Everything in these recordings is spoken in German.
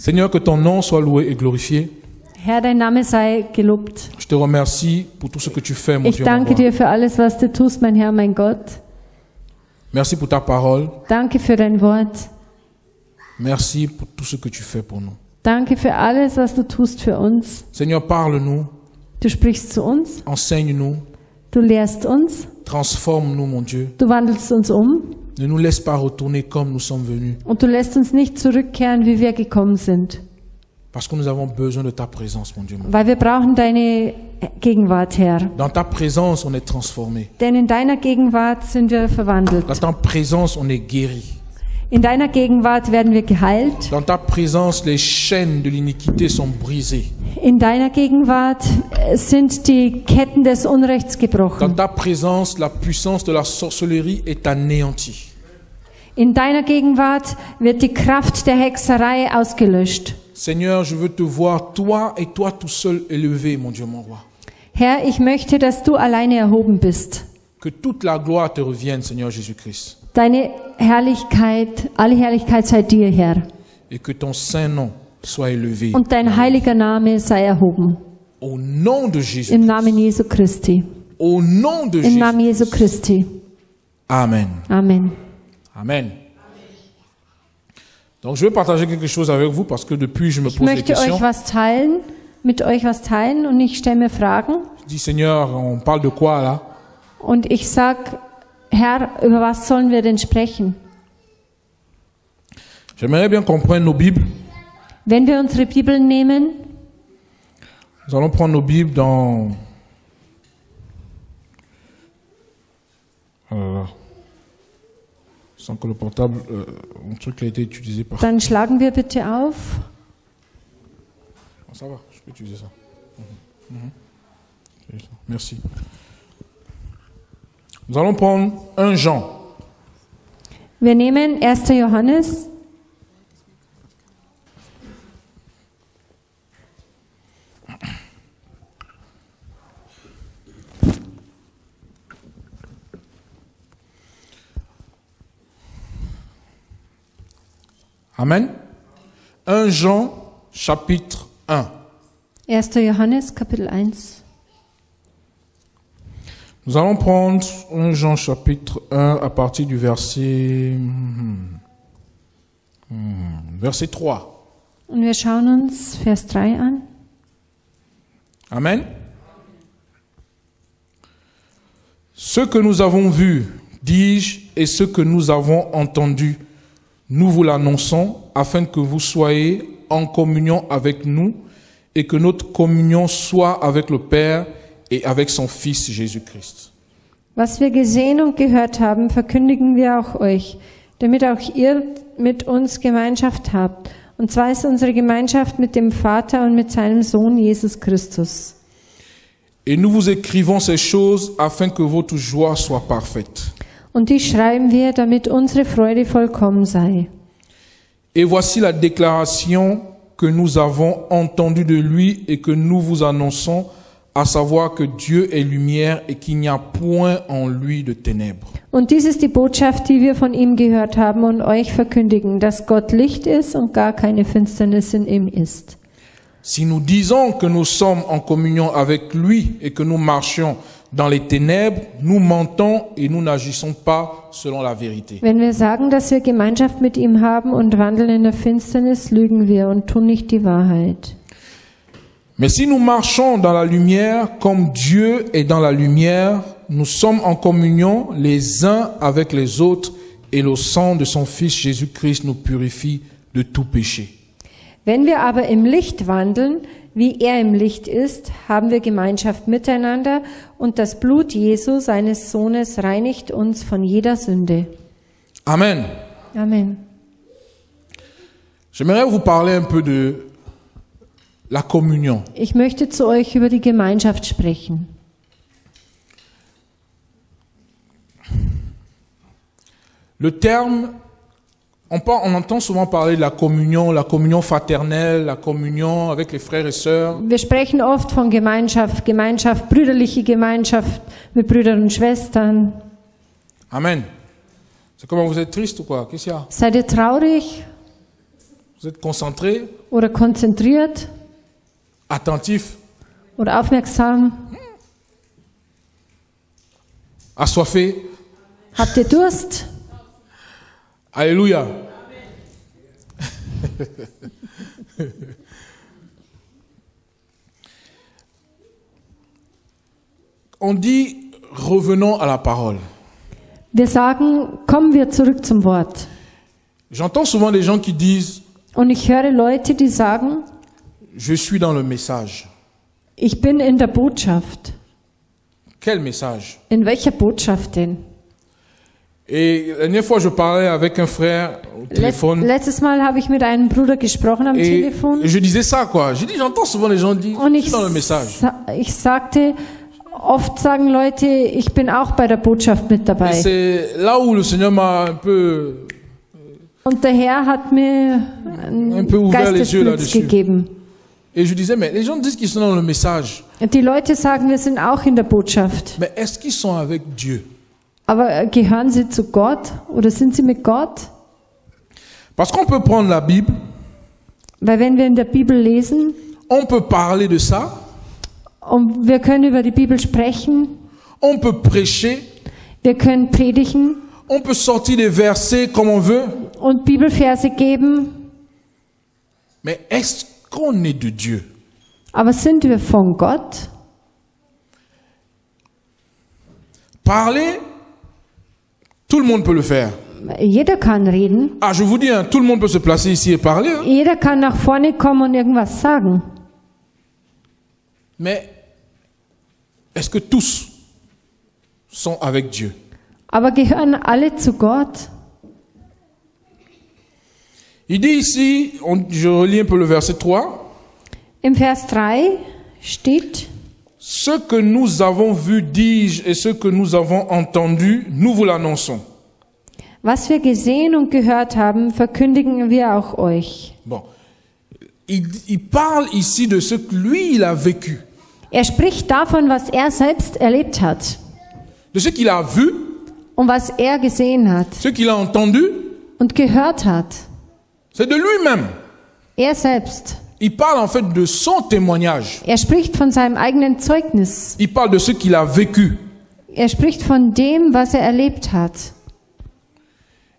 Seigneur, que ton nom soit loué et glorifié. Herr, dein Name sei gelobt. Je te remercie pour tout ce que tu fais, mon Ich Dieu. mon danke dir für alles, was du tust, mein Herr, mein Gott. Merci pour ta parole. Danke für dein Wort. Merci pour tout ce que tu fais pour nous. Danke für alles, was du tust für uns. Seigneur, parle-nous, Du sprichst zu uns, enseigne-nous, du lehrst uns, transforme-nous, mon Dieu. du wandelst uns um Ne nous laisse pas retourner comme nous sommes venus, und du lässt uns nicht zurückkehren, wie wir gekommen sind. parce que nous avons besoin de ta présence, mon Dieu. mon- Weil wir brauchen deine Gegenwart, Herr. Dans ta présence, on est transformé. Denn in deiner Gegenwart sind wir verwandelt. Dans ta présence, on est guéri. In deiner Gegenwart werden wir geheilt. Dans ta présence, les chaînes de l'iniquité sont brisées. In deiner Gegenwart äh, sind die Ketten des Unrechts Dans gebrochen. ta présence, la puissance de la sorcellerie est anéantie. In deiner Gegenwart wird die Kraft der Hexerei ausgelöscht. Seigneur, je veux te voir, toi et toi tout seul élevé, mon Dieu, mon roi. Herr, ich möchte, dass du alleine erhoben bist. Que toute la gloire te revienne, Seigneur Jésus-Christ. Deine Herrlichkeit, alle Herrlichkeit sei dir, Herr. Et que ton saint nom soit élevé. Und dein heiliger Name sei erhoben. Au nom de Jésus. Im Namen Jesu Christi. Au nom de Im Jésus. Namen Jesu Christi. Amen. Amen. Amen. Donc je vais partager quelque chose avec vous parce que depuis je me Ich pose des möchte questions. euch was teilen, mit euch was teilen und ich stelle mir Fragen Je dis Seigneur, on parle de quoi là und ich sag, Herr, über was sollen wir denn sprechen? J'aimerais bien qu'on prenne nos Bibles. Wenn wir unsere Bibeln nehmen, Nous allons prendre nos Bibles dans. Ah là là. Sans que le portable, euh, truc a été utilisé par. dann schlagen wir bitte auf. Ah, ça va, je peux utiliser ça. Mhm. Mhm. Merci. Nous allons prendre un Jean. Wir nehmen 1. Johannes, Amen. 1 Jean, chapitre 1. 1. Johannes, Kapitel 1. Nous allons prendre 1 Jean, chapitre 1, à partir du verset. hmm, hmm, verset 3. Und wir schauen uns Vers 3 an. Amen. Ce que nous avons vu, dis-je, et ce que nous avons entendu, nous vous l'annonçons afin que vous soyez en communion avec nous et que notre communion soit avec le Père et avec son Fils Jésus-Christ. Was wir gesehen und gehört haben, verkündigen wir auch euch, damit auch ihr mit uns Gemeinschaft habt. Und zwar ist unsere Gemeinschaft mit dem Vater und mit seinem Sohn Jesus Christus. Et nous vous écrivons ces choses afin que votre joie soit parfaite. Und dies schreiben wir, damit unsere Freude vollkommen sei. Et voici la déclaration que nous avons entendue de lui et que nous vous annonçons, à savoir que Dieu est lumière et qu'il n'y a point en lui de ténèbres. Und dies ist die Botschaft, die wir von ihm gehört haben und euch verkündigen, dass Gott Licht ist und gar keine Finsternis in ihm ist. Si nous disons que nous sommes en communion avec lui et que nous marchions dans les ténèbres, nous mentons et nous n'agissons pas selon la vérité. Wenn wir sagen, dass wir Gemeinschaft mit ihm haben und wandeln in der Finsternis, lügen wir und tun nicht die Wahrheit. Mais si nous marchons dans la lumière comme Dieu est dans la lumière, nous sommes en communion les uns avec les autres et le sang de son Fils Jésus-Christ nous purifie de tout péché. Wenn wir aber im Licht wandeln, wie er im Licht ist, haben wir Gemeinschaft miteinander und das Blut Jesu, seines Sohnes, reinigt uns von jeder Sünde. Amen. Amen. J'aimerais vous parler un peu de la communion. Ich möchte zu euch über die Gemeinschaft sprechen. Le terme, on, par- on entend souvent parler de la communion, la communion fraternelle, la communion avec les frères et sœurs. Wir sprechen oft von Gemeinschaft, Gemeinschaft, brüderliche Gemeinschaft mit Brüdern und Schwestern. Amen. C'est comment vous êtes triste ou quoi Qu'est-ce qu'il y a Seid ihr traurig? Vous êtes concentré, oder konzentriert attentif, oder aufmerksam? assoiffé. Habt ihr Durst? Alléluia. On dit revenons à la parole. Wir sagen, kommen wir zurück zum Wort. J'entends souvent des gens qui disent Und ich höre Leute, die sagen, je suis dans le message. ich bin in der Botschaft. Quel message In welcher Botschaft denn? Et la dernière fois, je parlais avec un frère au téléphone letztes Mal habe ich mit einem Bruder gesprochen am et Telefon je disais ça quoi. J'ai dit j'entends souvent les gens dire und je ich, suis dans le message. sa ich sagte, oft sagen Leute, ich bin auch bei der Botschaft mit Et dabei. c'est là où le Seigneur m'a un peu Und der Herr hat mir Un einen peu ouvert les yeux Geistesblitz là-dessus. gegeben. Et je disais mais les gens disent qu'ils sont dans le message, Die Leute sagen, wir sind auch in der Botschaft. mais est-ce qu'ils sont avec Dieu Aber äh, gehören sie zu Gott oder sind sie mit Gott? Parce qu'on peut prendre la Bible, Weil wenn wir in der Bibel lesen on peut parler de ça, und wir können über die Bibel sprechen, on peut prêcher, wir können predigen on peut sortir des versets comme on veut, und Bibelverse geben, mais est-ce qu'on est de Dieu aber sind wir von Gott? Parler, tout le monde peut le faire. Jeder kann reden, Ah, je vous dis, hein, tout le monde peut se placer ici et parler. hein. jeder kann nach vorne kommen und irgendwas sagen. Mais est-ce que tous sont avec Dieu? Aber gehören alle zu Gott? Il dit ici, on- je relis un peu le verset 3, Im Vers 3 steht, ce que nous avons vu, dis-je, et ce que nous avons entendu, nous vous l'annonçons. was wir gesehen und gehört haben, verkündigen wir auch euch. Bon, il, il parle ici de ce que lui, il a vécu, Er spricht davon, was er selbst erlebt hat de ce qu'il a vu, und was er gesehen hat ce qu'il a entendu, und gehört hat. C'est de lui-même. Er selbst. Il parle en fait de son témoignage. Er spricht von seinem eigenen Zeugnis. Il parle de ce qu'il a vécu. Er spricht von dem, was er erlebt hat.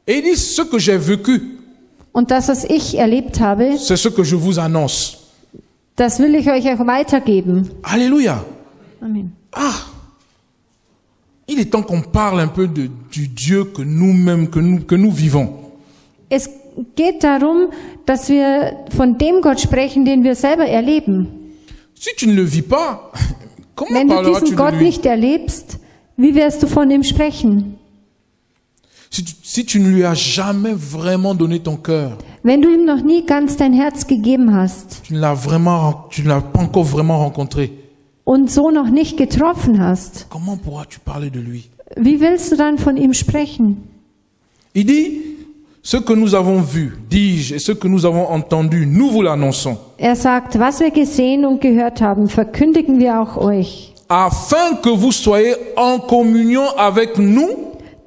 Et il dit, ce que j'ai vécu, Und das, was ich erlebt habe, c'est ce que je vous annonce. das will ich euch auch weitergeben. Alléluia. Amen. Ah, il est temps qu'on parle un peu de, du Dieu que nous-mêmes, que nous, que nous vivons. Es geht darum, dass wir von dem Gott sprechen, den wir selber erleben. Si tu ne le vis pas, comment Wenn du diesen Gott nicht erlebst, wie wirst du von ihm sprechen? si tu, si tu ne lui as jamais vraiment donné ton cœur, Wenn du ihm noch nie ganz dein Herz gegeben hast tu ne l'as vraiment, tu ne l'as pas encore vraiment rencontré, und so noch nicht getroffen hast, comment pourras-tu parler de lui wie willst du dann von ihm sprechen? Il dit, ce que nous avons vu, dis-je, et ce que nous avons entendu, nous vous l'annonçons, Er sagt, was wir gesehen und gehört haben, verkündigen wir auch euch, afin que vous soyez en communion avec nous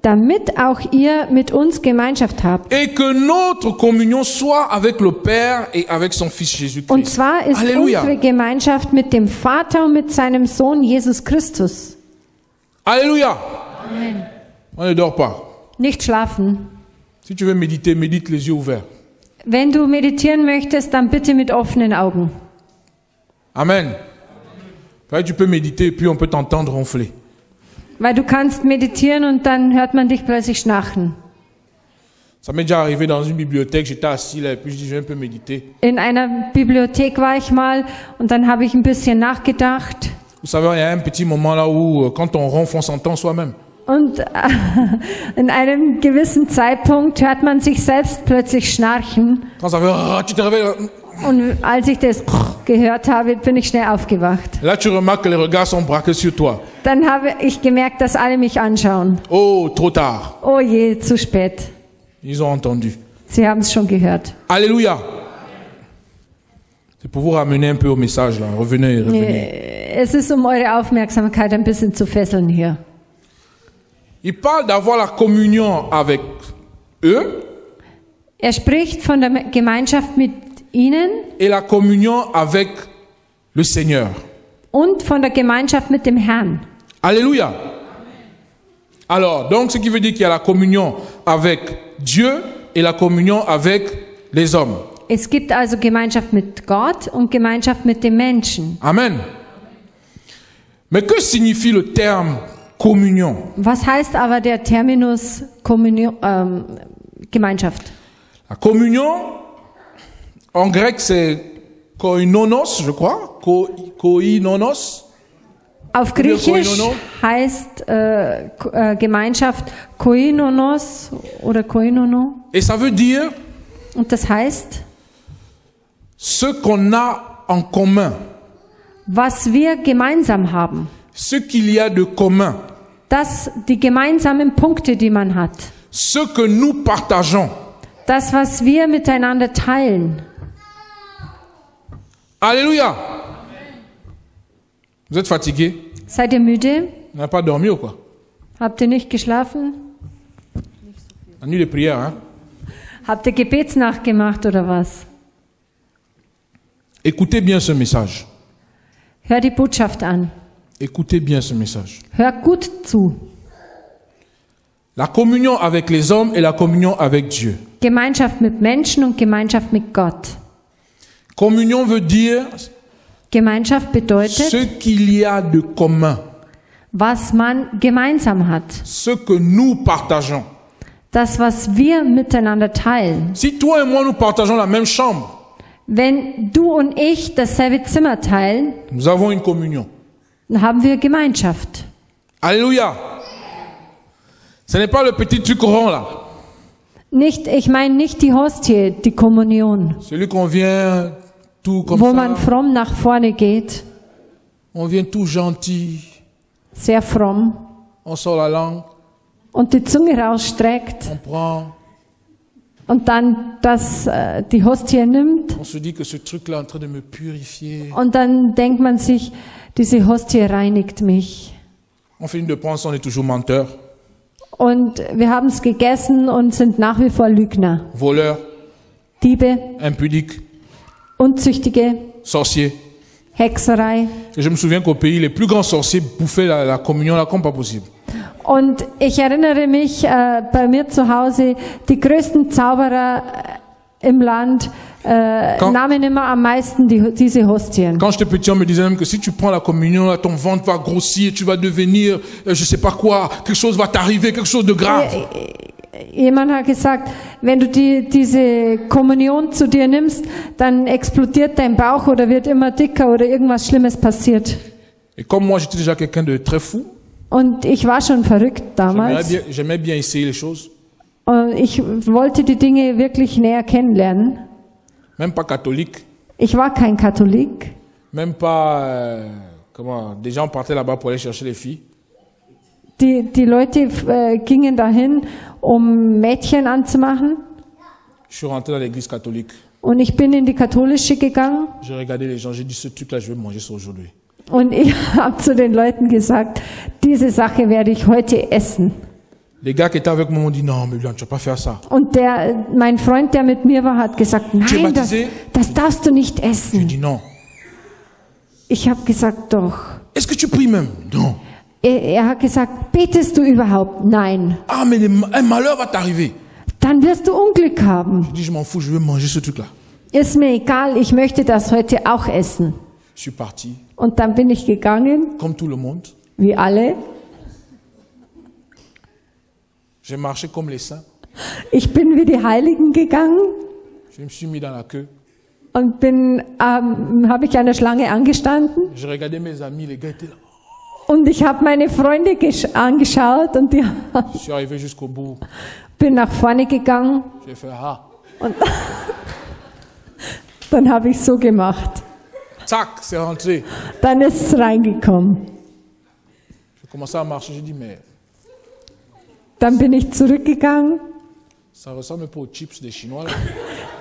damit auch ihr mit uns Gemeinschaft habt. et que notre communion soit avec le Père et avec son Fils Und Jésus-Christ. zwar ist Halleluja. unsere Gemeinschaft mit dem Vater und mit seinem Sohn Jesus Christus. Alléluia. On ne dort pas. Nicht schlafen. Si tu veux méditer, médite les yeux ouverts. Wenn du meditieren möchtest, dann bitte mit offenen Augen. Amen. Enfin, tu peux méditer et puis on peut t'entendre ronfler. Weil du kannst meditieren und dann hört man dich plötzlich schnarchen. Ça m'est déjà arrivé dans une bibliothèque, j'étais assis là et puis je dis je vais un peu méditer. In einer Bibliothek war ich mal und dann habe ich ein bisschen nachgedacht. Vous savez, il y a un petit moment là où euh, quand on ronfle, on s'entend soi-même. Und äh, in einem gewissen Zeitpunkt hört man sich selbst plötzlich schnarchen. Ah. Und als ich das gehört habe, bin ich schnell aufgewacht. Là, tu remarques que les regards sont braqués sur toi. Dann habe ich gemerkt, dass alle mich anschauen. Oh, trop tard. Oh je, zu spät. Ils ont entendu. Sie haben es schon gehört. Alléluia. C'est pour vous ramener un peu au message là. Revenez, revenez. Es ist, um eure Aufmerksamkeit ein bisschen zu fesseln hier. Il parle d'avoir la communion avec eux, Er spricht von der Gemeinschaft mit ihnen et la communion avec le Seigneur. und von der Gemeinschaft mit dem Herrn. Alléluia. Alors, donc, ce qui veut dire qu'il y a la communion avec Dieu et la communion avec les hommes. Es gibt also Gemeinschaft mit Gott und Gemeinschaft mit den Menschen. Amen. Mais que signifie le terme communion Was heißt aber der Terminus Kommunion, ähm, Gemeinschaft? La communion, en grec, c'est koinonos, je crois. Ko, koinonos. Auf Griechisch Koinono? heißt äh, äh, Gemeinschaft Koinonos oder Koinono. Et ça veut dire Und das heißt, ce qu'on a en commun. was wir gemeinsam haben. Ce qu'il y a de commun. Das, die gemeinsamen Punkte, die man hat. Ce que nous partageons. Das, was wir miteinander teilen. Alléluia. Vous êtes fatigué Seid ihr müde? Vous n'avez pas dormi ou quoi Habt ihr nicht geschlafen? La nuit de prière, hein Habt ihr Gebetsnacht gemacht oder was? Écoutez bien ce message. Hör die Botschaft an. Écoutez bien ce message. Hör gut zu. La communion avec les hommes et la communion avec Dieu. Gemeinschaft mit Menschen und Gemeinschaft mit Gott. Communion veut dire Gemeinschaft bedeutet, ce qu'il y a de commun, was man gemeinsam hat. ce que nous partageons. Das, was wir miteinander teilen. Si toi et moi nous partageons la même chambre, Wenn du und ich dasselbe Zimmer teilen, nous avons une communion. Dann haben wir Gemeinschaft. Alléluia. Ce n'est pas le petit truc rond là, Nicht, ich meine nicht die Hostie, die Kommunion, celui qu'on vient tout comme wo ça, man fromm nach vorne geht, on vient tout gentil, sehr fromm, on sort la langue, und die Zunge rausstreckt. On prend, und dann das, äh, die Hostie nimmt und dann denkt man sich, diese Hostie reinigt mich. On finit de prendre ça, on est toujours menteur, Und wir haben es gegessen und sind nach wie vor Lügner, voleur, Diebe, impudique, Unzüchtige, sorcier. Hexerei. Et je me souviens qu'au pays, les plus grands sorciers bouffaient la, la communion là comme pas possible. Und ich erinnere mich äh, bei mir zu Hause, die größten Zauberer äh, im Land äh, Quand- nahmen immer am meisten die, diese Hostien. Quand j'étais petit, on me disait même que si tu prends la communion, là, ton ventre va grossir, tu vas devenir, euh, je sais pas quoi, quelque chose va t'arriver, quelque chose de grave. Jemand hat gesagt, wenn du die, diese Kommunion zu dir nimmst, dann explodiert dein Bauch oder wird immer dicker oder irgendwas Schlimmes passiert. Et comme moi, j'étais déjà quelqu'un de très fou, Und ich war schon verrückt damals. bien, j'aimais bien essayer les choses. Und ich wollte die Dinge wirklich näher kennenlernen. Même pas catholique, Ich war kein Katholik. même pas, euh, comment, déjà on partait là-bas pour aller chercher les filles. Die, die Leute äh, gingen dahin, um Mädchen anzumachen. Je suis rentré dans l'église catholique. Und ich bin in die katholische gegangen J'ai regardé les gens, j'ai dit ce truc-là, je vais manger ça aujourd'hui. Und ich habe zu den Leuten gesagt, diese Sache werde ich heute essen. Les gars qui étaient avec moi m'ont dit non, mais Luan, tu vas pas faire ça. Und der, mein Freund, der mit mir war, hat gesagt, nein, das, das darfst du nicht J'ai essen. dit non. Ich habe gesagt, doch. Est-ce que tu pries même Non. Er, er hat gesagt, betest du überhaupt? Nein. Ah, mais les ma- un malheur va t'arriver. Dann wirst du Unglück haben. Je dis, je m'en fous, je vais manger ce truc-là. Ist mir egal, ich möchte das heute auch essen. Je suis parti, Und dann bin ich gegangen, comme tout le monde. wie alle. J'ai marché comme les saints. Ich bin wie die Heiligen gegangen Je me suis mis dans la queue. und bin, ähm, habe ich an der Schlange angestanden J'ai regardé mes amis, les gars étaient là. und ich habe meine Freunde gesch- angeschaut und die, Je suis arrivé jusqu'au bout. bin nach vorne gegangen J'ai fait ah. und dann habe ich so gemacht. Tac, c'est rentré. Dann ist es reingekommen. J'ai commencé à marcher. J'ai dit, mais Dann bin ich zurückgegangen. ça ressemble un peu aux chips des Chinois. Là.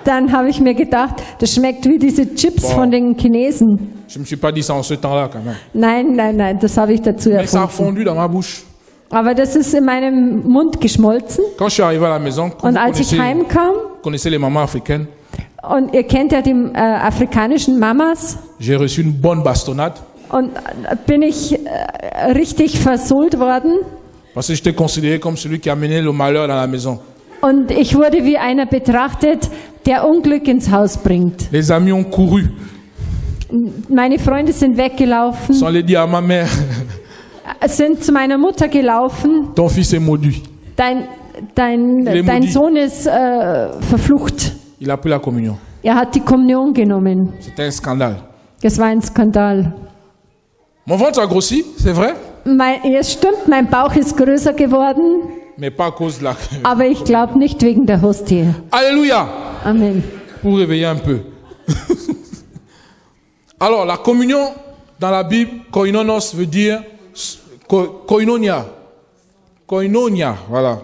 Dann habe ich mir gedacht, das schmeckt wie diese Chips Wow. von den Chinesen. Je me suis pas dit ça en ce temps-là quand même. Nein, nein, nein, das habe ich dazu Mais ça a erfunden. fondu dans ma bouche. Aber das ist in meinem Mund geschmolzen. Quand je suis arrivé à la maison, Und vous als ich connaissez, heimkam, connaissez les mamans africaines. Und ihr kennt ja die äh, afrikanischen Mamas. J'ai reçu une bonne bastonnade Und äh, bin ich äh, richtig versohlt worden. parce que j'étais considéré comme celui qui amenait le malheur dans la maison. Und ich wurde wie einer betrachtet, der Unglück ins Haus bringt. Les amis ont couru Meine Freunde sind weggelaufen, sans les dire à ma mère, sind zu meiner Mutter gelaufen. ton fils est maudit. Dein, dein, dein maudit. Sohn ist äh, verflucht. Il a pris la communion. Er hat die Kommunion genommen. C'était un scandale. Das war ein Skandal. Mon ventre a grossi, c'est vrai, Mein, es stimmt, mein Bauch ist größer geworden, mais pas à cause de la... aber ich glaube nicht wegen der Hostie. Alléluia Amen. Pour réveiller un peu. Alors, la communion dans la Bible, koinonos veut dire ko- koinonia. Koinonia, voilà.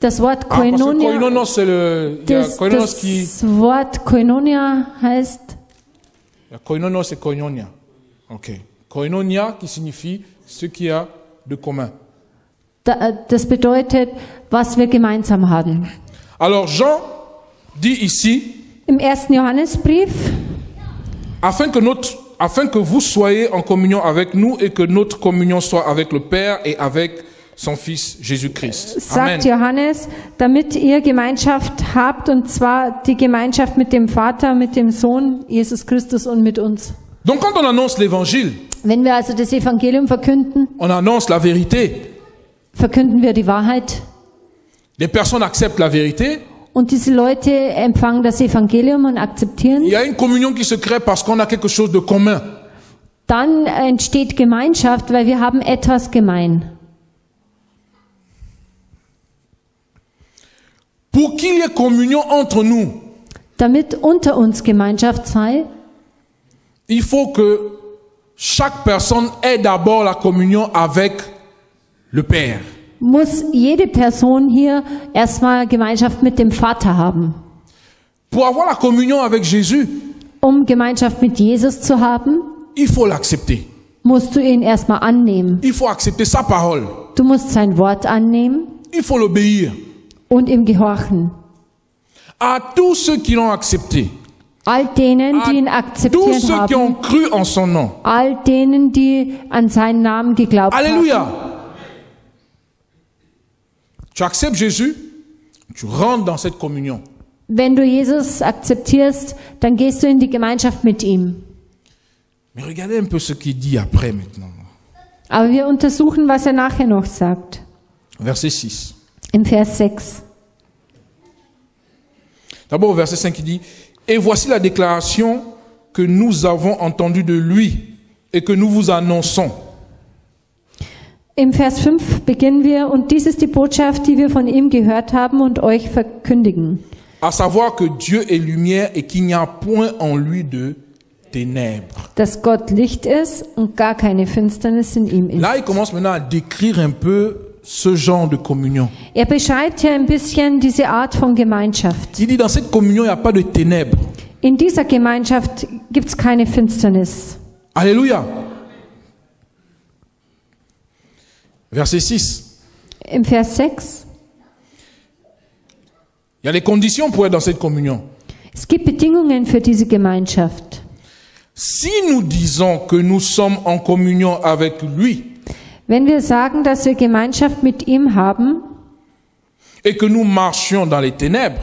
Das Wort Ah, parce que Koinonia, koinonos, c'est le. Das, koinonos qui. das Wort Koinonia heißt, il y a Koinonos et koinonia. Ok. Koinonia qui signifie ce qu'il y a de commun. da, das bedeutet, was wir gemeinsam haben. Alors, Jean dit ici, Im ersten Johannesbrief, afin que, notre, afin que vous soyez en communion avec nous et que notre communion soit avec le Père et avec son Fils Jésus-Christ. Sagt Johannes, damit ihr Gemeinschaft habt, und zwar die Gemeinschaft mit dem Vater, mit dem Sohn, Jesus Christus und mit uns. Donc quand on annonce l'évangile, Wenn wir also das Evangelium verkünden, on annonce la vérité. verkünden wir die Wahrheit. Les personnes acceptent la vérité. Und diese Leute empfangen das Evangelium und akzeptieren. Il y a une communion qui se crée parce qu'on a quelque chose de commun. Dann entsteht Gemeinschaft, weil wir haben etwas gemein. Pour qu'il y ait communion entre nous, Damit unter uns Gemeinschaft sei, il faut que chaque personne ait d'abord la communion avec le Père. muss jede Person hier erstmal Gemeinschaft mit dem Vater haben. Pour avoir la communion avec Jésus, Um Gemeinschaft mit Jesus zu haben, il faut l'accepter. musst du ihn erstmal annehmen. Il faut accepter sa parole. Du musst sein Wort annehmen Il faut l'obéir. Und ihm gehorchen. À tous ceux qui l'ont accepté, All denen, die ihn tous akzeptiert ceux qui ont haben, cru en son nom. all denen, die an seinen Namen geglaubt haben. Alléluia. Tu acceptes Jésus, tu rentres dans cette communion. Wenn du Jesus akzeptierst, dann gehst du in die Gemeinschaft mit ihm. Mais regardez un peu ce qu'il dit après maintenant. Aber wir untersuchen, was er nachher noch sagt. Verset 6. Im Vers 6. D'abord au verset 5 il dit, Et voici la déclaration que nous avons entendue de lui et que nous vous annonçons. Im Vers 5 beginnen wir, und dies ist die Botschaft, die wir von ihm gehört haben und euch verkündigen. À savoir que Dieu est lumière et qu'il n'y a point en lui de ténèbres. Dass Gott Licht ist und gar keine Finsternis in ihm ist. Là, il commence maintenant à décrire un peu ce genre de communion. Er beschreibt hier ein bisschen diese Art von Gemeinschaft. Il dit, dans cette communion, il n'y a pas de ténèbres. In dieser Gemeinschaft gibt es keine Finsternis. Alléluia. Verset 6. Im Vers 6. Il y a des conditions pour être dans cette communion. Es gibt Bedingungen für diese Gemeinschaft. Si nous disons que nous sommes en communion avec lui Wenn wir sagen, dass wir Gemeinschaft mit ihm haben et que nous marchions dans les ténèbres,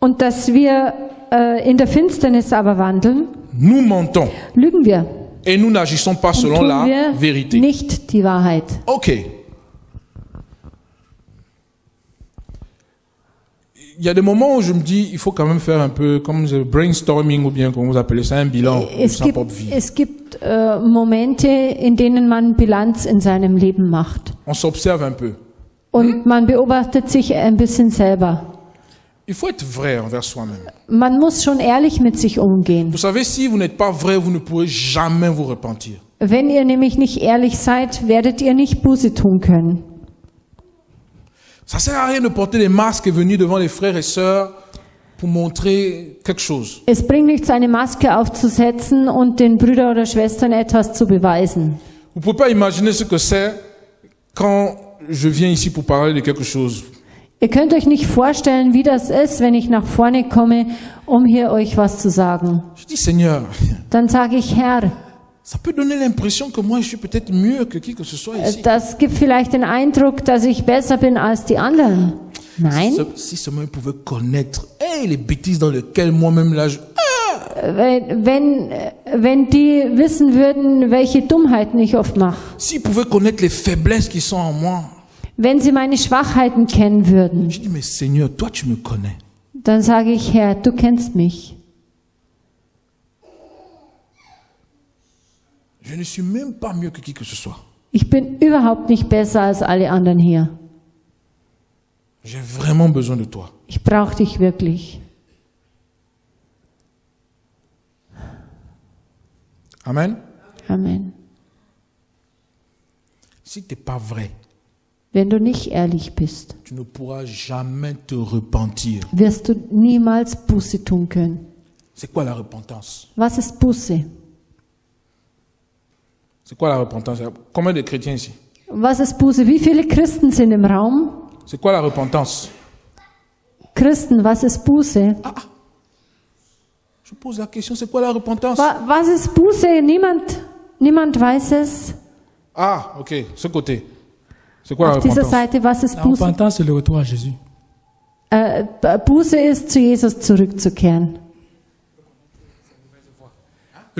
und dass wir äh, in der Finsternis aber wandeln, nous mentons lügen wir et nous n'agissons pas und selon tun la wir vérité. nicht die Wahrheit. Ok. Il y a des moments où je me dis, il faut quand même faire un peu comme le brainstorming ou bien comment vous appelez ça, un bilan de Es sa gibt, propre vie. es gibt äh, Momente, in denen man Bilanz in seinem Leben macht. On s'observe un peu. Und man beobachtet sich ein bisschen selber. Il faut être vrai envers soi-même. Man muss schon ehrlich mit sich umgehen. Vous savez, si vous n'êtes pas vrai, vous ne pourrez jamais vous repentir. Wenn ihr nämlich nicht ehrlich seid, werdet ihr nicht Buße tun können. Ça sert à rien de porter des masques et venir devant les frères et sœurs pour montrer quelque chose. Es bringt nichts, eine Maske aufzusetzen und den Brüdern oder Schwestern etwas zu beweisen. Vous pouvez pas imaginer ce que c'est quand je viens ici pour parler de quelque chose. Ihr könnt euch nicht vorstellen, wie das ist, wenn ich nach vorne komme, um hier euch was zu sagen. Je dis, Seigneur, Dann sage ich, Herr, das gibt vielleicht den Eindruck, dass ich besser bin als die anderen. Nein, wenn, wenn, wenn die wissen würden, welche Dummheiten ich oft mache. Wenn sie meine Schwachheiten kennen würden, dann sage ich, Herr, du kennst mich. Je ne suis même pas mieux que qui que ce soit. Ich bin überhaupt nicht besser als alle anderen hier. J'ai vraiment besoin de toi. Ich brauche dich wirklich. Amen. Amen. Si tu n'es pas vrai, Wenn du nicht ehrlich bist, tu ne pourras jamais te repentir. wirst du niemals Buße tun können. C'est quoi la repentance Was ist Buße? C'est quoi la repentance? Combien de chrétiens ici? Was ist Buße? Wie viele Christen sind im Raum? C'est quoi la repentance? Christen, was ist Buße? Je pose la question, c'est quoi la repentance? Wa was ist Buße? Niemand, niemand weiß es. Ah, ok, ce côté. C'est quoi la Auf dieser repentance? Seite, was ist La Buße? repentance, c'est le retour à Jésus. Äh, Buße ist, zu Jesus zurückzukehren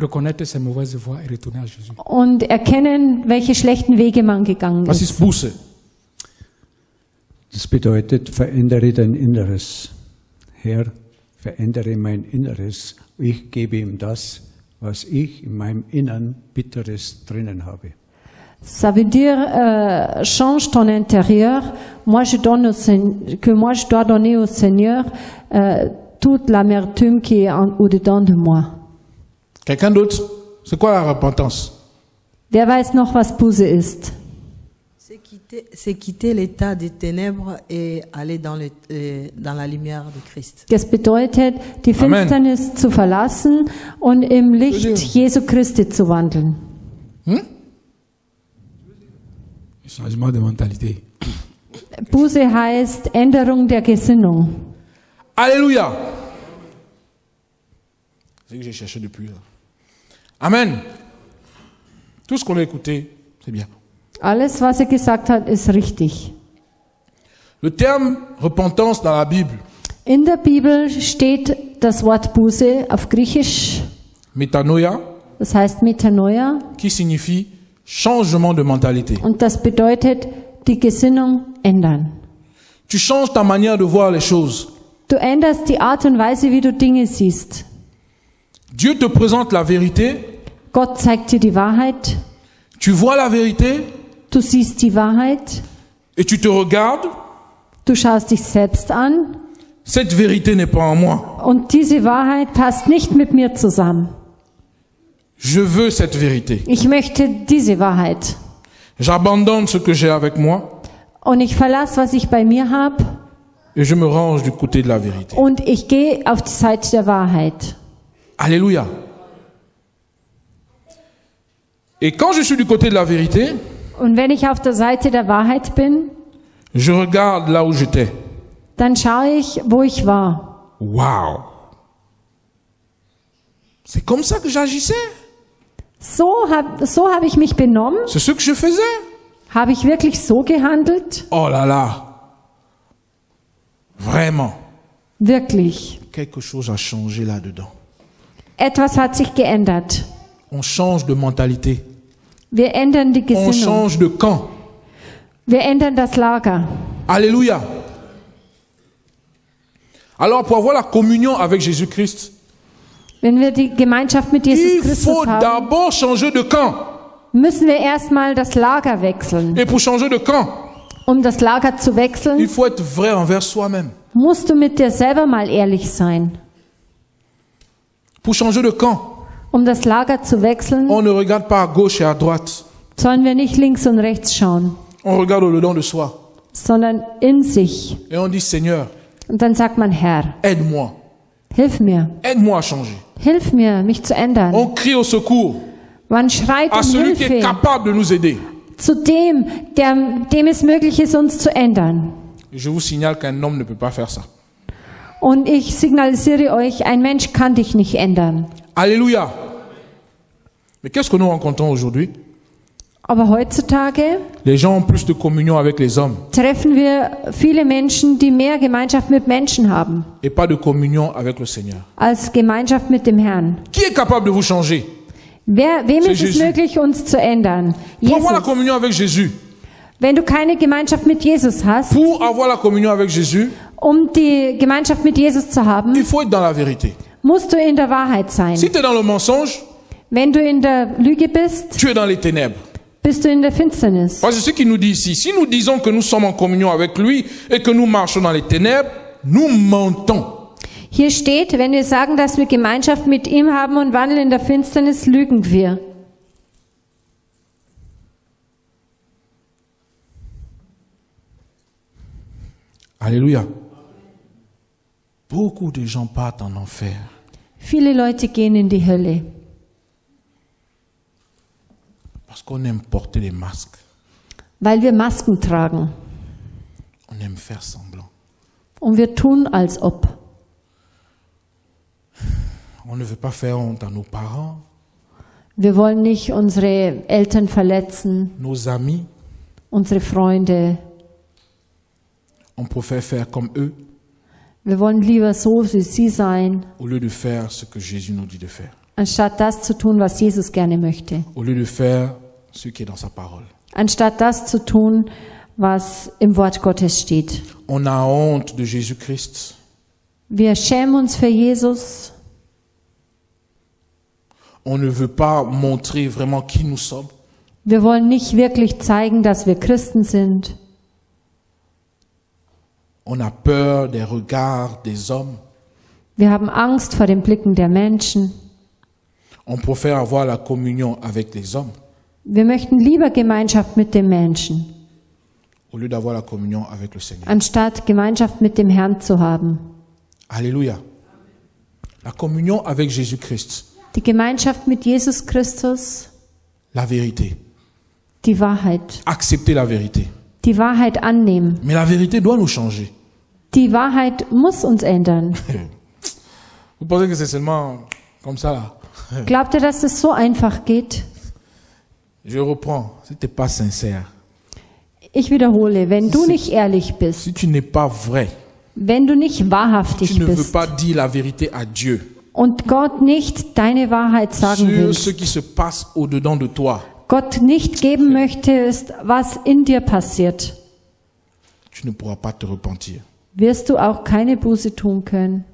Reconnaître ses mauvaises voies et retourner à Jésus. und erkennen, welche schlechten Wege man gegangen Was ist. ist Buße Das bedeutet, verändere dein Inneres. Herr, verändere mein Inneres. Ich gebe ihm das, was ich in meinem Innern Bitteres drinnen habe. Ça veut dire euh, change ton intérieur. Moi, je donne au Seigneur, que moi je dois donner au Seigneur euh, toute l'amertume qui est en, au-dedans de moi. Quelqu'un d'autre C'est quoi la repentance Wer weiß noch, was Buße ist? C'est quitter, l'état des ténèbres et aller dans, le- euh, dans la lumière de Christ. Das bedeutet, die Amen. Finsternis zu verlassen und im Licht Jesu Christi zu wandeln. Changement de mentalité. Buße heißt Änderung der Gesinnung. Alléluia C'est ce que j'ai cherché depuis. là. Amen. Tout ce qu'on a écouté, c'est bien. Alles, was er gesagt hat, ist richtig. Le terme repentance dans la Bible, In der Bibel steht das Wort Buße auf Griechisch, metanoia, das heißt Metanoia, qui signifie changement de mentalité. und das bedeutet die Gesinnung ändern. Tu changes ta manière de voir les choses. Du änderst die Art und Weise, wie du Dinge siehst. Dieu te présente la vérité, Gott zeigt dir die Wahrheit, tu vois la vérité du siehst die Wahrheit, et tu te regardes. du schaust dich selbst an Cette vérité n'est pas en moi. und diese Wahrheit passt nicht mit mir zusammen. Je veux cette vérité. Ich möchte diese Wahrheit. J'abandonne ce que j'ai avec moi Und ich verlasse, was ich bei mir habe et je me range du côté de la vérité. und ich gehe auf die Seite der Wahrheit. Alléluia. Et quand je suis du côté de la vérité, Und wenn ich auf der Seite der Wahrheit bin, je regarde là où j'étais. dann schaue ich, wo ich war. Waouh. C'est comme ça que j'agissais? So habe so hab ich mich benommen. C'est ce que je faisais? Habe ich wirklich so gehandelt? Oh là là. Vraiment. Wirklich. Quelque chose a changé là-dedans. Etwas hat sich geändert. On change de mentalité. Wir ändern die On Gesinnung. change de camp. Wir ändern das Lager. Alléluia. Alors pour avoir la communion avec Jésus-Christ, Wenn wir die Gemeinschaft mit Jesus il Christus faut d'abord changer de camp. müssen wir erstmal das Lager wechseln. Et pour changer de camp, Um das Lager zu il wechseln, faut être vrai envers soi-même. musst du mit dir selber mal ehrlich sein. Pour changer de camp, Um das Lager zu wechseln, on ne regarde pas à gauche et à droite. sollen wir nicht links und rechts schauen, On regarde au-dedans de soi. sondern in sich. Et on dit, Seigneur, Und dann sagt man, Herr, aide-moi. hilf mir, Aide-moi à changer. hilf mir, mich zu ändern. On crie au secours Man schreit à um celui qui est Hilfe capable de nous aider. zu dem, der, dem es möglich ist, uns zu ändern. Je vous signale qu'un homme ne peut pas faire ça. Und ich signalisiere euch, ein Mensch kann dich nicht ändern. Alléluia. Mais qu'est-ce que nous rencontrons aujourd'hui Aber heutzutage Les gens ont plus de communion avec les hommes treffen wir viele Menschen, die mehr Gemeinschaft mit Menschen haben et pas de communion avec le Seigneur. als Gemeinschaft mit dem Herrn. Qui est capable de vous changer Wer, wem ist es Jésus. möglich, uns zu ändern? Pour avoir la Jesus. communion avec Jésus, Wenn du keine Gemeinschaft mit Jesus hast, pour avoir la communion avec Jésus, um die Gemeinschaft mit Jesus zu haben, il faut être dans la vérité. musst du in der Wahrheit sein. Si tu es dans le mensonge, Wenn du in der Lüge bist, tu es dans les ténèbres. bist du in der Finsternis. Parce que ce qu'il nous dit ici, si nous disons que nous sommes en communion avec lui et que nous marchons dans les ténèbres, nous mentons. Hier steht, wenn wir sagen, dass wir Gemeinschaft mit ihm haben und wandeln in der Finsternis, lügen wir. Alléluia. Beaucoup de gens partent en enfer Viele Leute gehen in die Hölle, parce qu'on aime porter des masques, weil wir Masken tragen. on aime faire semblant. Und wir tun, als ob. On ne veut pas faire honte à nos parents, Wir wollen nicht unsere Eltern verletzen, nos amis. unsere Freunde. On préfère faire comme eux Wir wollen lieber so wie sie sein, au lieu de faire ce que Jésus nous dit de faire, anstatt das zu tun, was Jesus gerne möchte. au lieu de faire ce qui est dans sa parole. Anstatt das zu tun, was im Wort Gottes steht. On a honte de Jésus-Christ. Wir schämen uns für Jesus. On ne veut pas montrer vraiment qui nous sommes. Wir wollen nicht wirklich zeigen, dass wir Christen sind. On a peur des regards des hommes. Wir haben Angst vor den Blicken der Menschen. On préfère avoir la communion avec les hommes Wir möchten lieber Gemeinschaft mit dem Menschen, au lieu d'avoir la communion avec le Seigneur. anstatt Gemeinschaft mit dem Herrn zu haben. Alléluia. La communion avec Jésus-Christ, Die Gemeinschaft mit Jesus Christus, la vérité. die Wahrheit. Accepter la vérité. Die Wahrheit annehmen. Mais la vérité doit nous changer. Die Wahrheit muss uns ändern. Vous pensez que c'est seulement comme ça là Glaubt ihr, dass es so einfach geht? Je reprends. Si tu pas sincère, Ich wiederhole, wenn du nicht ehrlich bist, si tu n'es pas vrai, wenn du nicht tu wahrhaftig ne veux bist pas dire la vérité à Dieu und Gott nicht deine Wahrheit sagen willst, ce qui se passe au-dedans de toi, Gott nicht geben möchtest, was in dir passiert, tu ne pourras pas te repentir. Wirst du auch keine Buße tun können.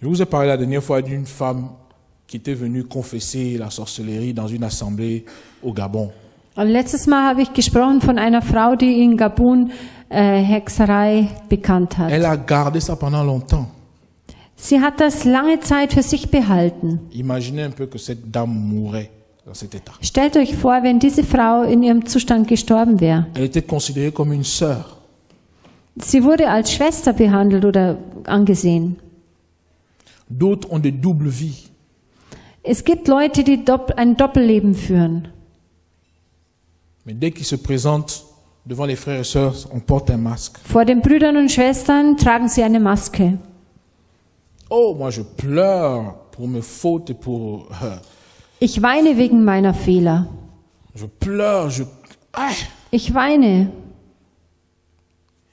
Je vous ai parlé la dernière fois d'une femme qui était venue confesser la sorcellerie dans une assemblée au Gabon. Letztes Mal habe ich gesprochen von einer Frau, die in Gabun äh, Hexerei bekannt hat. Elle a gardé ça pendant longtemps. Sie hat das lange Zeit für sich behalten. Imaginez un peu que cette dame mourait dans cet état. Stellt euch vor, wenn diese Frau in ihrem Zustand gestorben wäre. Elle était considérée comme une sœur. Sie wurde als Schwester behandelt oder angesehen. D'autres ont des doubles vies. Es gibt Leute, die dopp ein Doppelleben führen. Mais dès qu'ils se présentent devant les frères et sœurs, on porte un masque. Vor den Brüdern und Schwestern tragen sie eine Maske. Oh, moi je pleure pour mes fautes et pour... euh, Ich weine wegen meiner Fehler. je pleure, je... Ah Ich weine.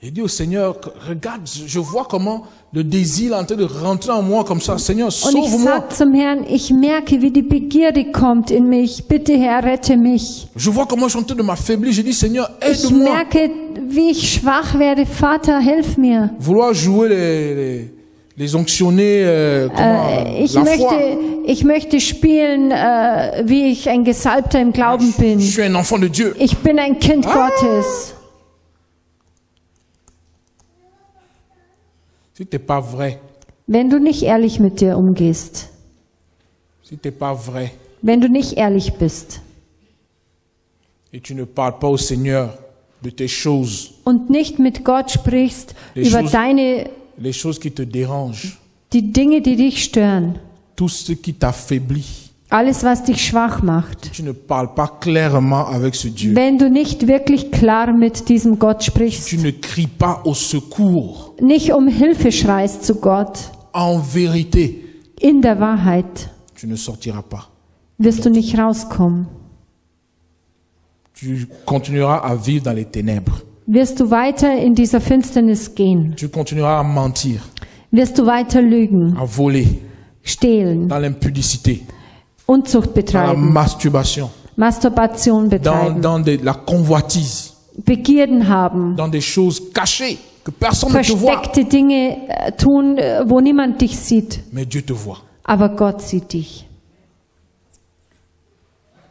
J'ai dit au Seigneur, regarde, je je vois comment le désir est en train de rentrer en moi comme ça. Seigneur, Und ich sauve-moi. sag zum Herrn, ich merke, wie die Begierde kommt in mich. Bitte Herr, rette mich. Je vois comment je suis en train de m'affaiblir. J'ai dit, Seigneur, Ich aide-moi. merke, wie ich schwach werde. Vater, hilf mir. Vouloir jouer les, les, les onctionnés, euh, comment, euh, Ich la foi. möchte, ich möchte spielen, äh, wie ich ein Gesalbter im Glauben Je bin. suis un enfant de Dieu. Ich bin ein Kind Gottes. Si pas vrai, Wenn du nicht ehrlich mit dir umgehst, si pas vrai wenn du nicht ehrlich bist et tu ne parles pas au Seigneur de tes choses, und nicht mit Gott sprichst Les über choses- deine, les choses qui te dérangent, Die Dinge, die dich stören, tout ce qui t'affaiblit. alles, was dich schwach macht. Tu ne parles pas clairement avec ce Dieu. Wenn du nicht wirklich klar mit diesem Gott Tu sprichst, ne cries pas au secours. nicht um Hilfe schreist zu Gott, En vérité, in der Wahrheit, tu ne sortiras pas. wirst du nicht rauskommen. Tu continueras à vivre dans les ténèbres. Wirst du weiter in dieser Finsternis gehen? Tu continueras à mentir, Wirst du weiter lügen, à voler, stehlen, dans l'impudicité, Unzucht dans la betreiben, masturbation, Masturbation dans, betreiben, dans des- la convoitise, Begierden haben, dans des choses cachées que personne ne te voit. versteckte Dinge äh, tun, äh, wo niemand dich sieht, Mais Dieu te voit. aber Gott sieht dich.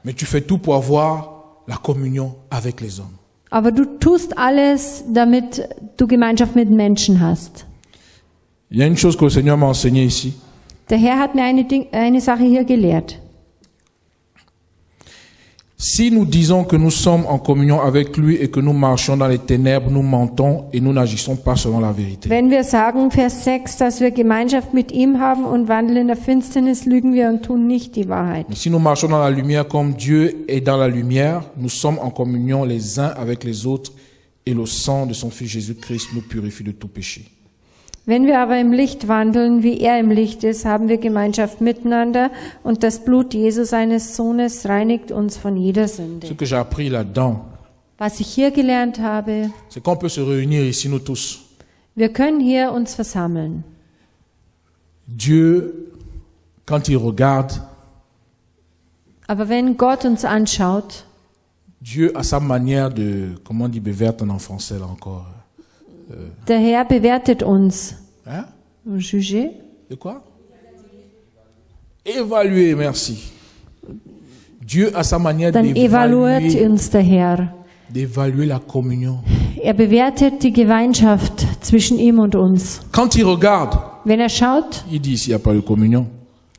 Mais tu fais tout pour avoir la communion avec les hommes. Aber du tust alles, damit du Gemeinschaft mit Menschen hast. Il y a une chose que le Seigneur m'a enseigné ici. Der Herr hat mir eine, Ding, eine Sache hier gelehrt. Si nous disons que nous sommes en communion avec lui et que nous marchons dans les ténèbres, nous mentons et nous n'agissons pas selon la vérité. Wenn wir sagen, Vers 6, dass wir Gemeinschaft mit ihm haben und wandeln in der Finsternis, lügen wir und tun nicht die Wahrheit. Mais si nous marchons dans la lumière comme Dieu est dans la lumière, nous sommes en communion les uns avec les autres et le sang de son Fils Jésus-Christ nous purifie de tout péché. Wenn wir aber im Licht wandeln, wie er im Licht ist, haben wir Gemeinschaft miteinander und das Blut Jesu seines Sohnes reinigt uns von jeder Ce Sünde. que j'ai appris là-dedans, Was ich hier gelernt habe, c'est qu'on peut se réunir ici, nous tous. wir können hier uns versammeln. Dieu, quand il regarde, Aber wenn Gott uns anschaut, Dieu a sa manière de, comment dit Béverte en français là encore der Herr bewertet uns. Hein Juger? De quoi Évaluer, merci. Dieu a sa manière Dann evaluiert uns der Herr. d'évaluer la communion. Er bewertet die Gemeinschaft zwischen ihm und uns. Quand il regarde, Wenn er schaut, il dit s'il n'y a pas de communion.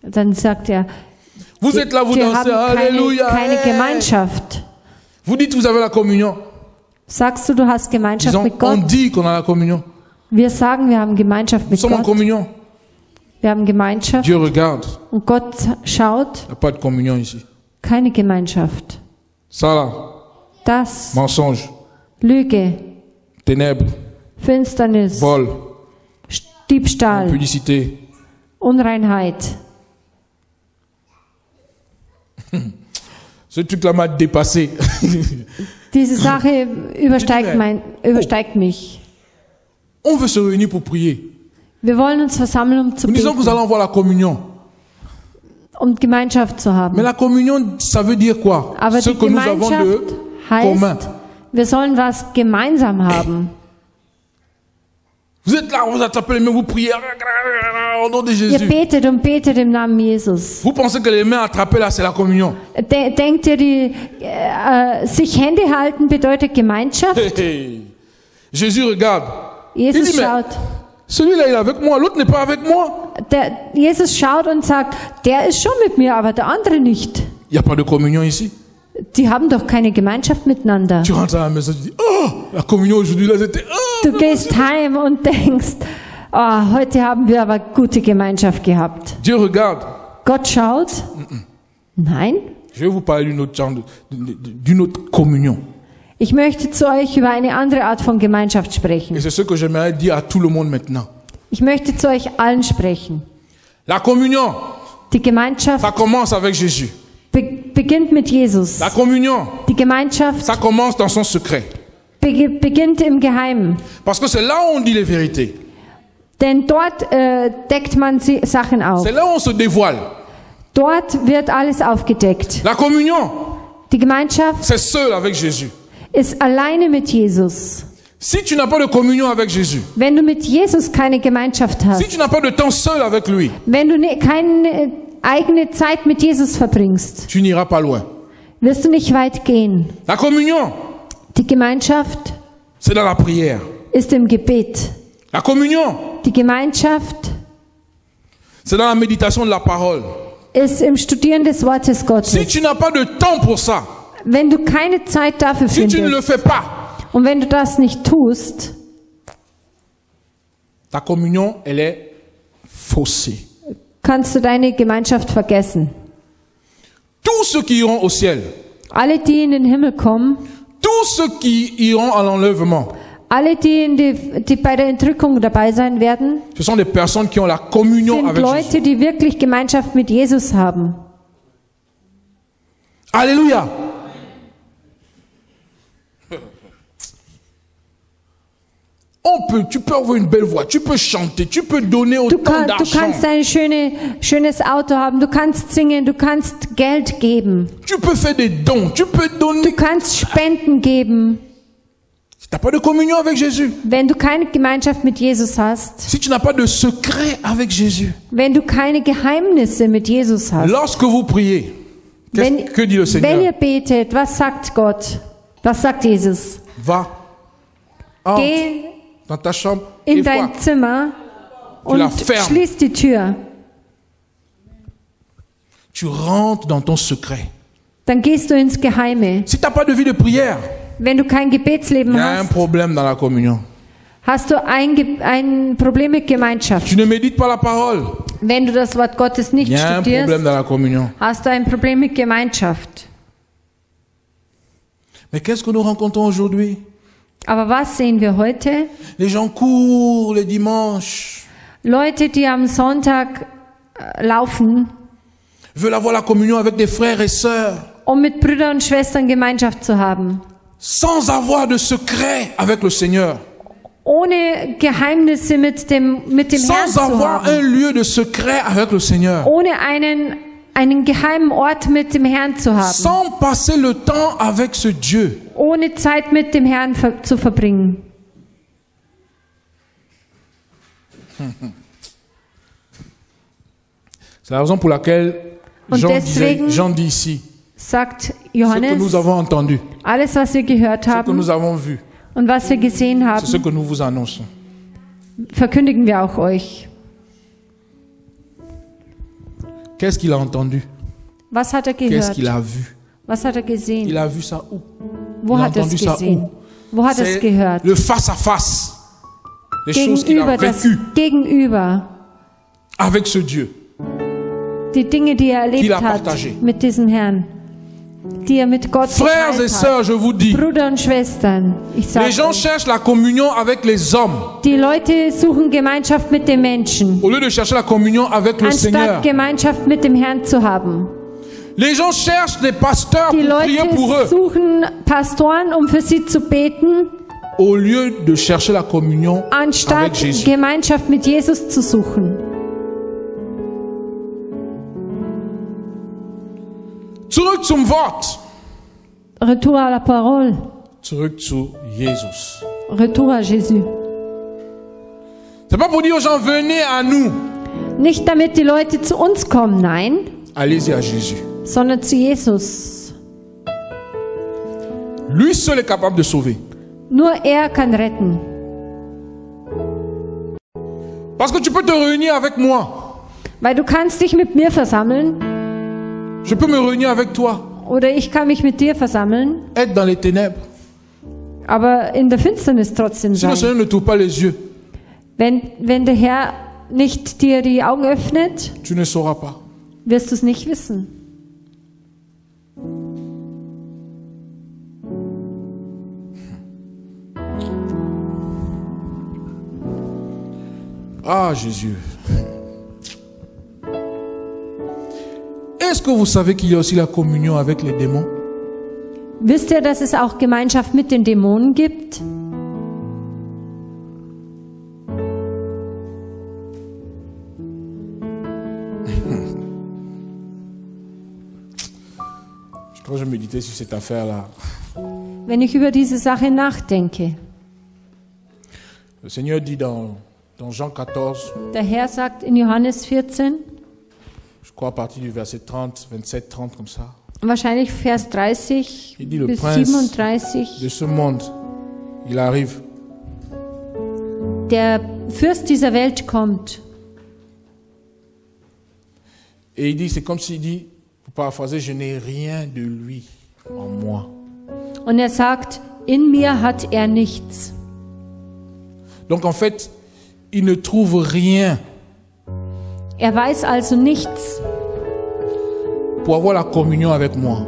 dann sagt er, Vous êtes là, vous dansez, keine, Alléluia. keine. Gemeinschaft. Vous dites vous avez la communion. Sagst du, du hast Gemeinschaft Disons, mit on Gott? dit qu'on a la communion. Wir sagen, wir haben Gemeinschaft Nous mit sommes en Gott. communion. Wir haben Gemeinschaft Dieu regarde. und Gott schaut, Il n'y a pas de communion ici. keine Gemeinschaft. Ça là, Das, mensonge, Lüge, ténèbres, Finsternis, vol, Diebstahl, publicité. Unreinheit. Ce truc-là m'a dépassé. Diese Sache übersteigt, mein, übersteigt mich. on veut se réunir pour prier. Wir wollen uns versammeln, um zu Nous disons que nous beten, allons avoir la communion. um Gemeinschaft zu Mais haben. la communion, ça veut dire quoi Aber Ce die que nous avons de Gemeinschaft commun. heißt, wir sollen was gemeinsam haben. Vous êtes là, vous attrapez les mains, vous priez au nom de Ihr Jésus. betet und betet im Namen Jesus. Vous pensez que les mains attrapées là, c'est la communion De denkt ihr, die, äh, sich Hände halten bedeutet Gemeinschaft? Hey, hey. Jésus regarde. Jesus mais schaut, celui-là, il est avec moi, l'autre n'est pas avec moi. der, Jesus schaut und sagt, der ist schon mit mir, aber der andere nicht. Il n'y a pas de communion ici. Die haben doch keine Gemeinschaft miteinander. Tu rentres à la maison, tu dis, oh, la communion aujourd'hui, là, c'était, oh. Du gehst heim und denkst, oh, heute haben wir aber gute Gemeinschaft gehabt. Dieu regarde. Gott schaut? Nein. Je vais vous parler d'une autre, genre de- de- de- d'une autre communion. Ich möchte zu euch über eine andere Art von Gemeinschaft Et sprechen. c'est ce que j'aimerais dire à tout le monde maintenant. Ich möchte zu euch allen sprechen. La communion, Die Gemeinschaft ça commence avec Jésus. Be beginnt mit Jesus. La communion, Die Gemeinschaft ça commence dans son secret. be beginnt im Geheimen. Parce que c'est là où on dit les vérités. Denn dort äh, deckt man sie, Sachen auf. C'est là où on se dévoile. Dort wird alles aufgedeckt. La communion, Die Gemeinschaft c'est seul avec Jésus. ist alleine mit Jesus. Si tu n'as pas de communion avec Jésus, Wenn du mit Jesus keine Gemeinschaft si hast, tu n'as pas de temps seul avec lui, wenn du ne, keine eigene Zeit mit Jesus verbringst, tu n'iras pas loin. wirst du nicht weit gehen. La communion, Die Gemeinschaft c'est dans la prière. ist im Gebet. La communion, Die Gemeinschaft c'est dans la méditation de la parole. ist im Studieren des Wortes Si Gottes. tu n'as pas de temps pour ça, Wenn du keine Zeit dafür si tu ne le findest fais pas, und wenn du das nicht tust, ta communion, elle est faussée. Kannst du deine Gemeinschaft vergessen. Tous ceux qui iront au ciel, Alle, die in den Himmel kommen, tous ceux qui iront à l'enlèvement, alle, die, in die, die bei der Entrückung dabei sein werden, ce sont des personnes qui ont la communion sind avec Jésus. Leute, die wirklich Gemeinschaft mit Jesus haben. Alléluia. On peut, tu peux avoir une belle voix, tu peux chanter, tu peux donner Du, autant kann, du d'argent, kannst ein schöne, schönes Auto haben, du kannst singen, du kannst Geld geben, tu peux faire des dons, tu peux du donner. kannst Spenden geben. Si tu n'as pas de communion avec Jésus, Wenn du keine Gemeinschaft mit Jesus hast, si tu n'as pas de secret avec Jésus, wenn du keine Geheimnisse mit Jesus hast, lorsque vous priez, wenn, que dit le wenn ihr Seigneur betet, was sagt Gott? Was sagt Jesus? Va, Geh dans ta chambre in dein vois. Zimmer und la fermes. schließ die Tür. Tu rentres dans ton secret. Dann gehst du ins Geheime. Si tu n'as pas de vie de prière, Wenn du kein il Gebetsleben y a un hast, problème dans la communion. hast du ein, ein Problem mit Gemeinschaft. Tu ne médites pas la parole, Wenn du das Wort Gottes il nicht y a un problème studierst, dans la communion. hast du ein Problem mit Gemeinschaft. Mais qu'est-ce que nous rencontrons aujourd'hui? Aber was sehen wir heute? Les gens courent les dimanches, Leute, die am Sonntag äh, laufen, veulent avoir la communion avec des frères et sœurs, um mit Brüdern und Schwestern Gemeinschaft zu haben. sans avoir de secret avec le Seigneur, Ohne Geheimnisse mit dem, mit dem Herrn sans zu avoir un haben. lieu de secret avec le Seigneur, Ohne einen, einen geheimen Ort mit dem Herrn zu haben. sans passer le temps avec ce Dieu. Ohne Zeit mit dem Herrn zu verbringen. C'est la raison pour laquelle Jean, deswegen- disait, Jean dit ici, Sagt ce que Johannes, nous avons entendu, alles was wir gehört ce que haben nous avons vu, und was wir gesehen c'est ce haben, que nous vous annonçons. verkündigen wir auch euch. Qu'est-ce qu'il a entendu Was hat er Qu'est-ce gehört? qu'il a vu Was hat er Il gesehen? a vu ça où Wo il a hat er es entendu ça gesehen? où Wo hat er es gehört? le face-à-face. Les choses qu'il a Gegenüber, das vécues Gegenüber. avec ce Dieu. Die Dinge, die er Qu'il erlebt hat mit diesem Herrn. Die er mit Gott Frères et sœurs, je vous dis, Brüder und Schwestern, ich les sage gens cherchent la communion avec les hommes die Leute suchen Gemeinschaft mit den Menschen, au lieu de chercher la communion avec le Seigneur. anstatt Gemeinschaft mit dem Herrn zu haben. Les gens cherchent des pasteurs Die pour prier pour Leute eux suchen Pastoren, um für sie zu beten, au lieu de chercher la communion avec anstatt Jésus. Gemeinschaft mit Jesus zu suchen. Zurück zum Wort. Retour à la parole, Zurück zu Jesus. retour à Jésus. C'est pas pour dire aux gens venez à nous. Nicht damit die Leute zu uns kommen, nein, Allez-y à Jésus. sondern zu Jesus. Lui seul est capable de sauver. Nur er kann retten. Parce que tu peux te réunir avec moi. Weil du kannst dich mit mir versammeln Je peux me réunir avec toi. oder ich kann mich mit dir versammeln, Être dans les ténèbres. aber in der Finsternis trotzdem sein. Seigneur ne t'ouvre pas les yeux, Wenn, wenn der Herr nicht dir die Augen öffnet, tu ne sauras pas. wirst du es nicht wissen. Ah Jésus. Est-ce que vous savez qu'il y a aussi la communion avec les démons Wisst ihr, dass es auch Gemeinschaft mit den Dämonen gibt? Je méditais sur cette affaire-là, Wenn ich über diese Sache nachdenke. le Seigneur dit dans, dans Jean 14, Der Herr sagt in Johannes 14, je crois à partir du verset 30, 27, 30 comme ça, wahrscheinlich Vers 30 Il dit, le bis Prince 37, de ce monde, il arrive. der Fürst dieser Welt kommt. Et il dit, c'est comme s'il dit, pour paraphraser, je n'ai rien de lui en moi. Und er sagt, in mir hat er nichts. Donc en fait, il ne trouve rien Er weiß also nichts. pour avoir la communion avec moi.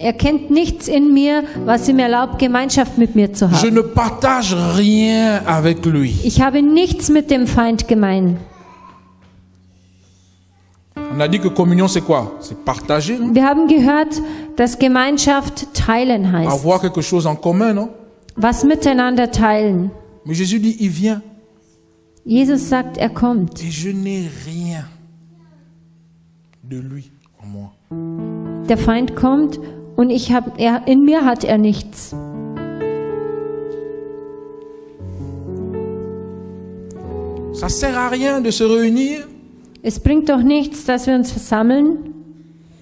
Er kennt nichts in mir, was ihm erlaubt, Gemeinschaft mit mir zu Je haben. ne partage rien avec lui. Ich habe nichts mit dem Feind gemein. On a dit que communion, c'est quoi C'est partager, non Wir haben gehört, dass Gemeinschaft teilen heißt. Avoir quelque chose en commun, non Was miteinander teilen. Mais Jésus dit, il vient. Jesus sagt, er kommt. Et je n'ai rien de lui en moi. Der Feind kommt und ich hab, er, in mir hat er nichts. Ça sert à rien de se réunir Es bringt doch nichts, dass wir uns versammeln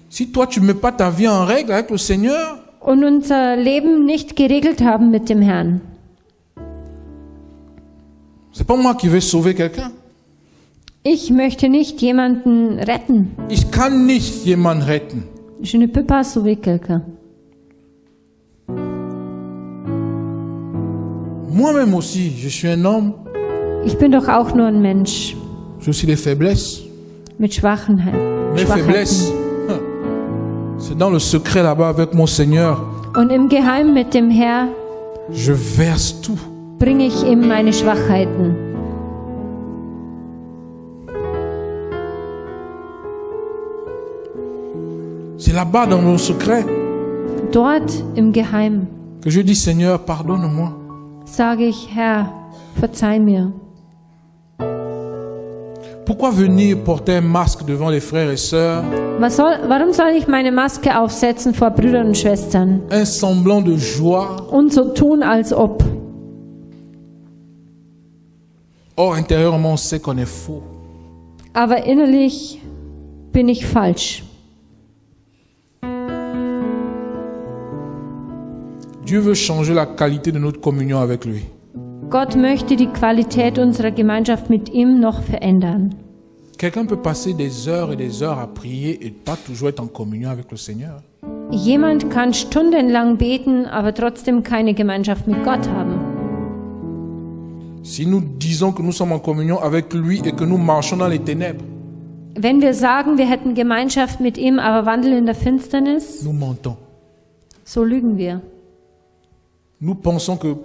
si toi tu mets pas ta vie en règle avec le Seigneur. und unser Leben nicht geregelt haben mit dem Herrn. C'est pas moi qui vais sauver quelqu'un. Ich möchte nicht jemanden retten. Ich kann nicht jemanden retten. Je ne peux pas sauver quelqu'un. Moi-même aussi, je suis un homme. Ich bin doch auch nur ein Mensch J'ai aussi des faiblesses. mit Schwachenheit. Mes faiblesses, c'est dans le secret là-bas avec mon Seigneur. Und im Geheim mit dem Herr Je verse tout. Bringe ich ihm meine Schwachheiten. C'est là-bas dans mon secret Dort im Geheim que je dis Seigneur, pardonne-moi. sage ich, Herr, verzeih mir. Pourquoi venir porter un masque devant les frères et sœurs, soll, warum soll ich meine Maske aufsetzen vor Brüdern und Schwestern un semblant de joie, und so tun, als ob? Or intérieurement on sait qu'on est faux. Aber innerlich bin ich falsch. Dieu veut changer la qualité de notre communion avec lui. Gott möchte die Qualität unserer Gemeinschaft mit ihm noch verändern. Quelqu'un peut passer des heures et des heures à prier et pas toujours être en communion avec le Seigneur. Jemand kann stundenlang beten, aber trotzdem keine Gemeinschaft mit Gott haben. Si nous disons que nous sommes en communion avec lui et que nous marchons dans les ténèbres, Wenn wir sagen, wir hätten Gemeinschaft mit ihm, aber wandeln in der Finsternis, nous mentons. so lügen wir. Nous pensons que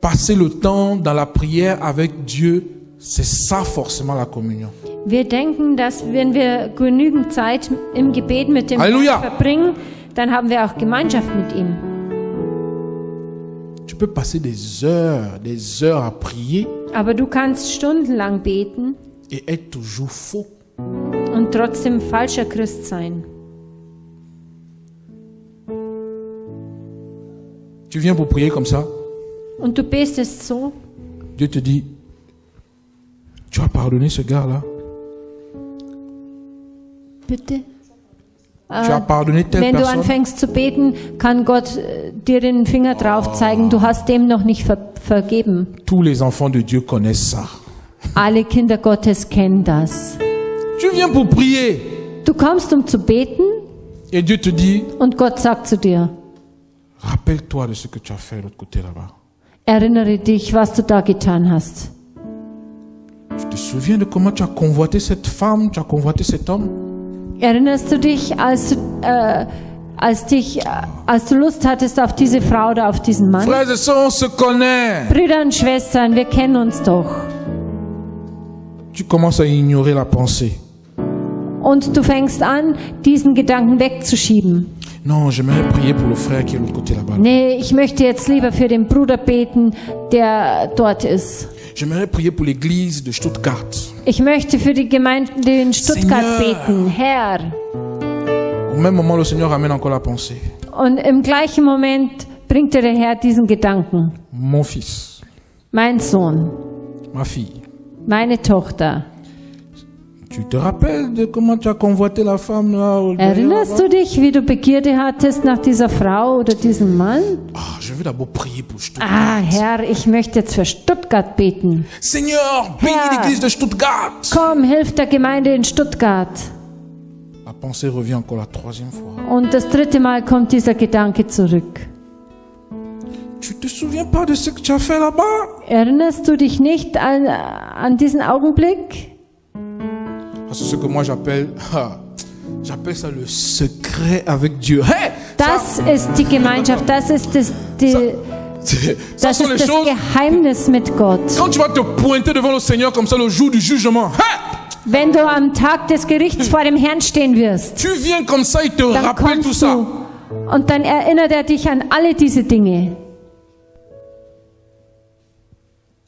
passer le temps dans la prière avec Dieu, c'est ça forcément la communion. Wir denken, dass wenn wir genügend Zeit im Gebet mit dem Halleluja. Herrn verbringen, dann haben wir auch Gemeinschaft mit ihm. Tu peux passer des heures, des heures à prier Aber du kannst stundenlang beten et être toujours faux. und trotzdem falscher Christ sein. Tu viens pour prier comme ça, Und du betest so, Dieu te dit, tu as pardonné ce gars-là, bitte. Wenn du anfängst zu beten, kann Gott äh, dir den Finger drauf zeigen, du hast dem noch nicht ver vergeben. Tous les enfants de Dieu connaissent ça. Alle Kinder Gottes kennen das. Du kommst, um zu beten und Gott sagt zu dir, erinnere dich, was du da getan hast. Tu te souviens de comment tu as convoité cette femme, tu as convoité cet homme Erinnerst du dich, als du, äh, als dich, äh, als du Lust hattest auf diese Frau oder auf diesen Mann? Frères et sœurs, on se connaît. Brüder und Schwestern, wir kennen uns doch. Tu commences à ignorer la pensée. Und du fängst an, diesen Gedanken wegzuschieben. Non, j'aimerais prier pour le frère qui est de l'autre côté là-bas. Nee, ich möchte jetzt lieber für den Bruder beten, der dort ist. J'aimerais prier pour l'église de Stuttgart. Ich möchte für die Gemeinde in Stuttgart Seigneur. beten, Herr. Au même moment, le Seigneur ramène encore la pensée. Und im gleichen Moment bringt der Herr diesen Gedanken. Mon fils, Mein Sohn, ma fille, meine Tochter. Erinnerst du dich, wie du Begierde hattest nach dieser Frau oder diesem Mann? Ah. Ah, Herr, ich möchte jetzt für Stuttgart beten. Seigneur, Herr. Stuttgart. Komm, hilf der Gemeinde in Stuttgart. Und das dritte Mal kommt dieser Gedanke zurück. Tu te souviens pas de ce que tu as fait là-bas Erinnerst du dich nicht an, an diesen Augenblick? C'est ce que moi j'appelle, j'appelle ça le secret avec Dieu. Hey, Das ist die Gemeinschaft, das ist das, die, ça das, ist das choses. Geheimnis mit Gott. Quand tu vas te pointer devant le Seigneur comme ça le jour du jugement, hey, Wenn du am Tag des Gerichts vor dem Herrn stehen wirst, tu viens comme ça, il te dann rappelle tout ça. du und dann erinnert er dich an alle diese Dinge.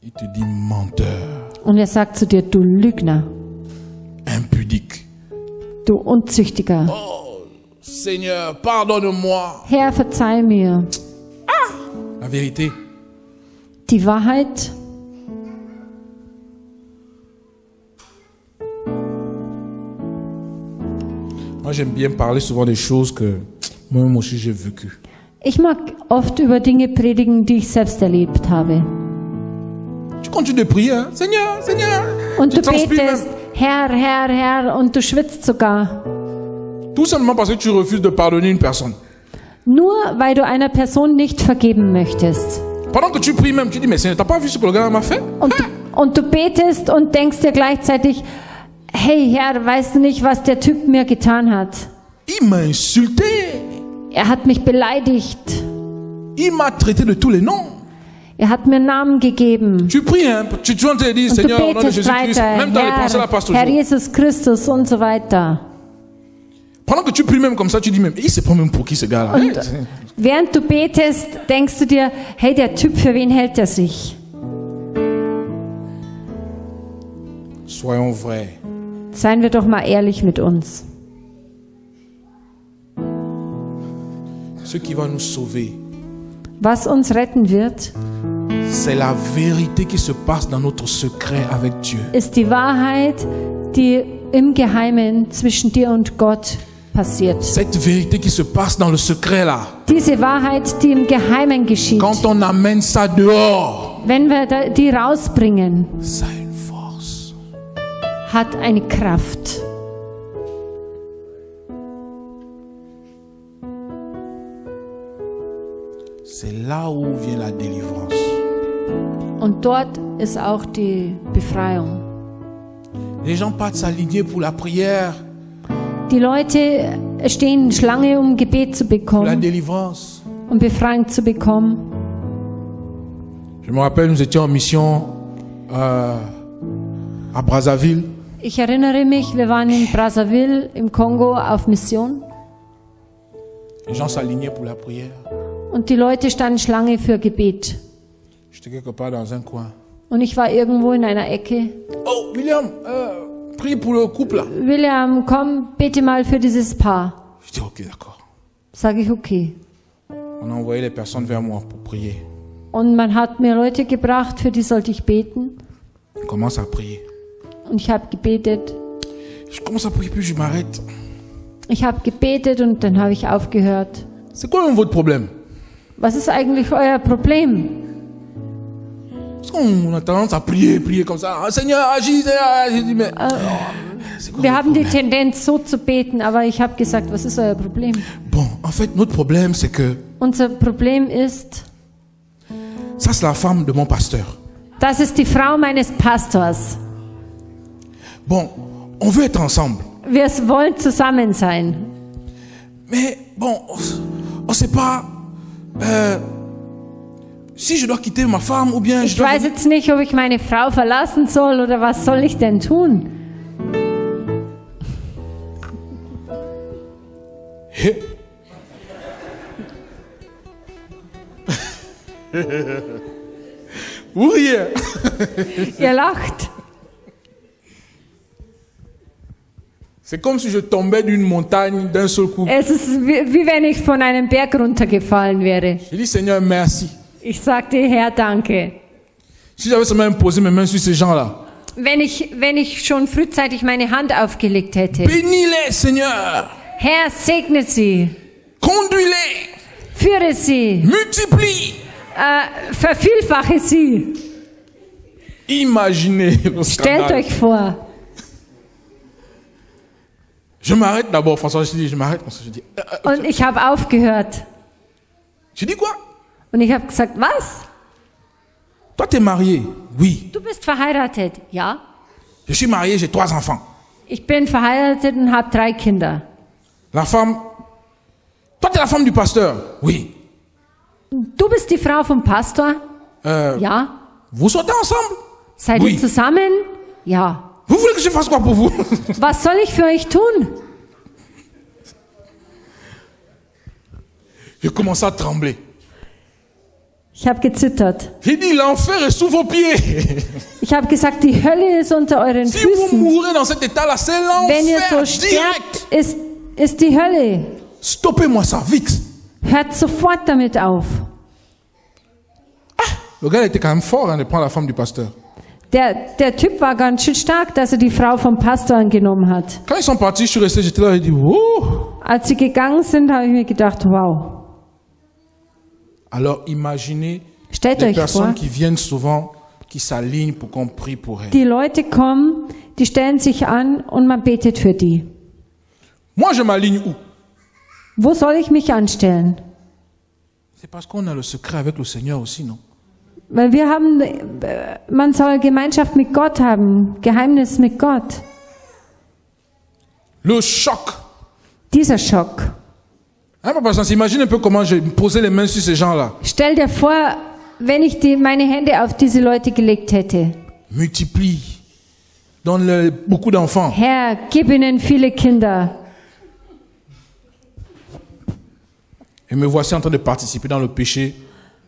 Il te dit menteur, Und er sagt zu dir, du Lügner, impudique. du Unzüchtiger. Seigneur, pardonne-moi. Herr, verzeih mir. La vérité, Die Wahrheit, moi j'aime bien parler souvent des choses que moi-même aussi j'ai vécues. ich mag oft über Dinge predigen, die ich selbst erlebt habe. Tu continues de prier, hein? Seigneur, Seigneur. Und du betest. Herr, Herr, Herr, und du schwitzt sogar. Tout simplement parce que tu refuses de pardonner une personne. Nur weil du einer Person nicht vergeben möchtest. Pendant que tu pries même, tu dis, mais Seigneur, t'as pas vu ce que le gars m'a fait Und du, und du betest und denkst dir gleichzeitig, hey Herr, weißt du nicht, was der Typ mir getan hat? Il m'a insulté. Er hat mich beleidigt. Il m'a traité de tous les noms. Er hat mir Namen gegeben. Tu pries, hein? tu, tu te dis, du Seigneur, au nom de betest Jésus-Christ, weiter, même pensées, la Herr, passe Herr toujours. Jesus Christus und so weiter. Pendant que tu pries même comme ça, tu dis même, il se prend même pour qui ce gars-là Hey, während du betest, denkst du dir, hey, der Typ, für wen hält er sich? Soyons vrais. Seien wir doch mal ehrlich mit uns. Ce qui va nous sauver, Was uns retten wird, c'est la vérité qui se passe dans notre secret avec Dieu. ist die Wahrheit, die im Geheimen zwischen dir und Gott passiert. Cette vérité qui se passe dans le secret là. Diese Wahrheit, die im Geheimen geschieht, Quand on amène ça dehors, wenn wir da- die rausbringen, ça a une force. hat eine Kraft. Là où vient la délivrance. Und dort ist auch die Befreiung. Les gens partent s'aligner pour la prière, Die Leute stehen Schlange, um Gebet zu pour la bekommen, délivrance. um Befreiung zu bekommen. Je me rappelle, nous étions en mission euh, à Brazzaville. Ich erinnere mich, wir waren in Brazzaville im Kongo auf Mission Les gens s'alignaient pour la prière. Und die Leute standen Schlange für Gebet. Und ich war irgendwo in einer Ecke. Oh, William, euh, prie pour le couple. William, komm, bete mal für dieses Paar. Je dis, ok, d'accord. Sage ich, okay. On a envoyé les personnes vers moi pour prier. Und man hat mir Leute gebracht, für die sollte ich beten. Commence à prier. Und ich habe gebetet. Je commence à prier, puis je m'arrête. Ich habe gebetet und dann habe ich aufgehört. C'est quoi votre problème Was ist eigentlich euer Problem? Parce qu'on a tendance à prier, prier comme ça. Seigneur, agis, Seigneur, agis. Je dis, mais c'est quoi Wir haben die Tendenz, so zu beten, aber ich habe gesagt, was ist euer Problem? Bon, en fait, notre problème, c'est que Unser Problem ist, ça, c'est la femme de mon pasteur. das ist die Frau meines Pastors. Bon, on veut être ensemble. Wir wollen zusammen sein. Mais bon, on ne sait pas euh, si je dois quitter ma femme ou bien je Ich dois... weiß jetzt nicht, ob ich meine Frau verlassen soll oder was soll ich denn tun? Vous riez. Ihr lacht. C'est comme si je tombais d'une montagne d'un seul coup. Es ist wie, wie wenn ich von einem Berg runtergefallen wäre. Je dis Seigneur, merci. Ich sagte, Herr, danke. Si j'avais seulement imposé mes mains sur ces gens-là. Wenn ich, wenn ich schon frühzeitig meine Hand aufgelegt hätte. Bénis-les, Seigneur. Herr, segne sie. Conduis-les. Führe sie. Multiplie. Äh, vervielfache sie. Imaginez Stellt euch vor. Je m'arrête d'abord, François. Je dis, je m'arrête. Je dis, euh, euh, Und ich habe aufgehört. je dis quoi Und ich habe gesagt, was? Toi, tu es marié Oui. Du bist verheiratet? Ja. Je suis marié, j'ai trois enfants. Ich bin verheiratet und habe drei Kinder. La femme, toi, tu es la femme du pasteur. Oui. Du bist die Frau vom Pastor? Euh, Ja. Vous sortez ensemble Seid Oui. ihr zusammen? Ja. Je Was soll ich für euch tun? J'ai commencé à trembler. Ich habe gezittert. J'ai dit, l'enfer est sous vos pieds. Ich habe gesagt, die Hölle ist unter euren Si Füßen. Wenn ihr so sterbt, ist, ist die Hölle. Stoppez-moi ça, vite. Hört sofort damit auf. Le gars était quand même fort hein, de prendre la femme du pasteur. Der, der Typ war ganz schön stark, dass er die Frau vom Pastor angenommen hat. Quand ils sont partis, je suis resté, j'étais là, j'ai dit. Als sie gegangen sind, habe ich mir gedacht, wow. Alors imaginez Stellt les euch vor, personnes qui viennent souvent, qui s'alignent pour qu'on prie pour elles. die Leute kommen, die stellen sich an und man betet für die. Moi, je m'aligne où Wo soll ich mich anstellen? C'est parce qu'on a le secret avec le Seigneur aussi, non Weil wir haben, äh, man soll Gemeinschaft mit Gott haben, Geheimnis mit Gott. Le choc. Dieser Schock. Hein, Papa imagine un peu comment j'ai posé les mains sur ces gens-là. Stell dir vor, wenn ich die, meine Hände auf diese Leute gelegt hätte. Multiplie. Donne beaucoup d'enfants. Herr, gib ihnen viele Kinder. Et me voici en train de participer dans le péché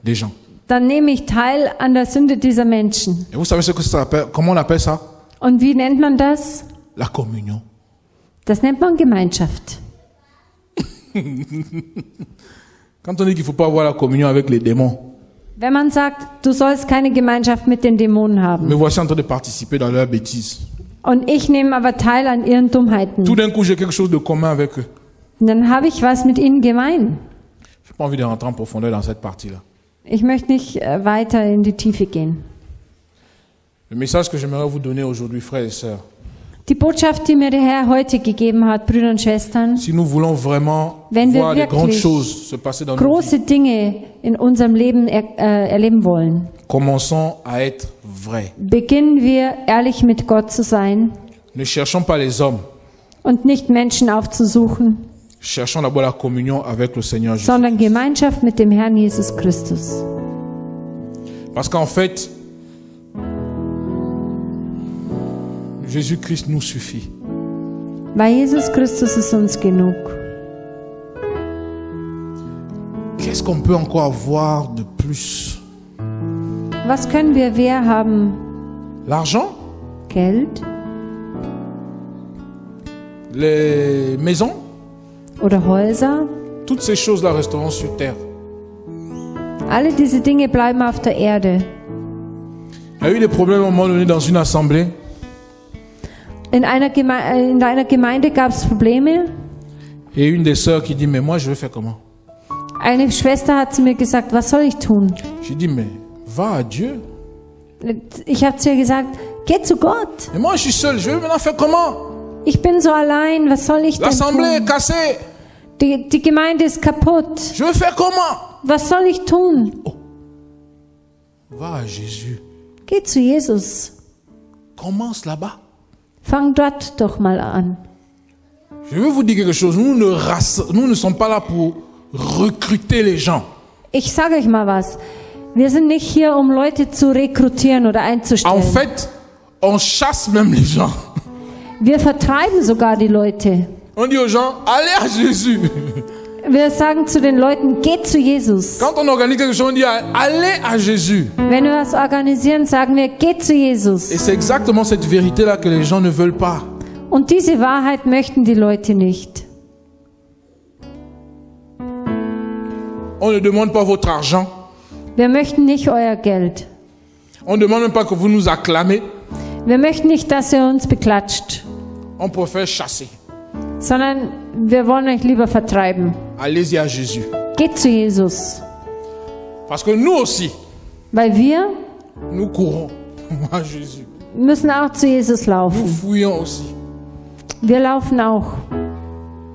des gens. Dann nehme ich teil an der Sünde dieser Menschen. Et vous savez ce que ça appelle, comment on appelle ça Und wie nennt man das? La communion. Das nennt man Gemeinschaft. Quand on dit qu'il faut pas avoir la communion avec les démons, Wenn man sagt, du sollst keine Gemeinschaft mit den Dämonen haben. me voici en train de participer dans leurs bêtises. Und ich nehme aber teil an ihren Dummheiten. Tout d'un coup, j'ai quelque chose de commun avec eux. Und dann habe ich was mit ihnen gemein. Je n'ai pas envie de rentrer en profondeur dans cette partie-là. Ich möchte nicht äh, weiter in die Tiefe gehen. Le message que j'aimerais vous donner aujourd'hui, frères et sœurs, Die Botschaft, die mir der Herr heute gegeben hat, Brüder und Schwestern, si nous voulons vraiment Wenn wir voir grandes wirklich choses se passer dans nos vies, große Dinge in unserem Leben er, äh, erleben wollen, commençons à être vrais. beginnen wir ehrlich mit Gott zu sein Ne cherchons pas les hommes, und nicht Menschen aufzusuchen, cherchons d'abord la communion avec le Seigneur Jésus. sondern Gemeinschaft mit dem Herrn Jesus Christus. Parce qu'en fait, Jésus-Christ nous suffit. Weil Jesus Christus ist uns genug. Qu'est-ce qu'on peut encore avoir de plus? Was können wir wer haben? L'argent? Geld? Les maisons? Oder Häuser? Toutes ces choses-là resteront sur terre. Alle diese Dinge bleiben auf der Erde. Il y a eu des problèmes à un moment donné dans une assemblée. In einer, Geme äh, in einer Gemeinde gab es Probleme. Et une des sœurs qui dit, mais moi je vais faire comment Eine Schwester hat zu mir gesagt, was soll ich tun? J'ai dit, mais va à Dieu. Ich habe zu ihr gesagt, geh zu Gott. Mais moi je suis seul, je vais maintenant faire comment Ich bin so allein, was soll ich denn L'assemblée est tun? cassée. Die, die Gemeinde ist kaputt. Je faire comment Was soll ich tun? Va à Jésus. Geh zu Jesus. Commence là-bas. Fang dort doch mal an. Je veux vous dire quelque chose. Nous ne, rass- nous ne sommes pas là pour recruter les gens. Ich sage euch mal was. Wir sind nicht hier, um Leute zu rekrutieren oder einzustellen. En fait, on chasse même les gens. Wir vertreiben sogar die Leute. On dit aux gens, allez à Jésus. Wir sagen zu den Leuten, geht zu Jesus. Quand on organise quelque chose, on dit, allez à Jésus. Wenn wir was organisieren, sagen wir, geht zu Et Jesus. c'est exactement cette vérité-là que les gens ne veulent pas. Und diese Wahrheit möchten die Leute nicht. On ne demande pas votre argent. Wir möchten nicht euer Geld. On ne demande pas que vous nous acclamez. Wir möchten nicht, dass ihr uns beklatscht, On préfère chasser. Sondern wir wollen euch lieber vertreiben. Allez-y à Jésus. Geht zu Jesus. Parce que nous aussi, Weil wir nous courons à Jésus. müssen auch zu Jesus Nous laufen. fouillons aussi. Wir laufen auch.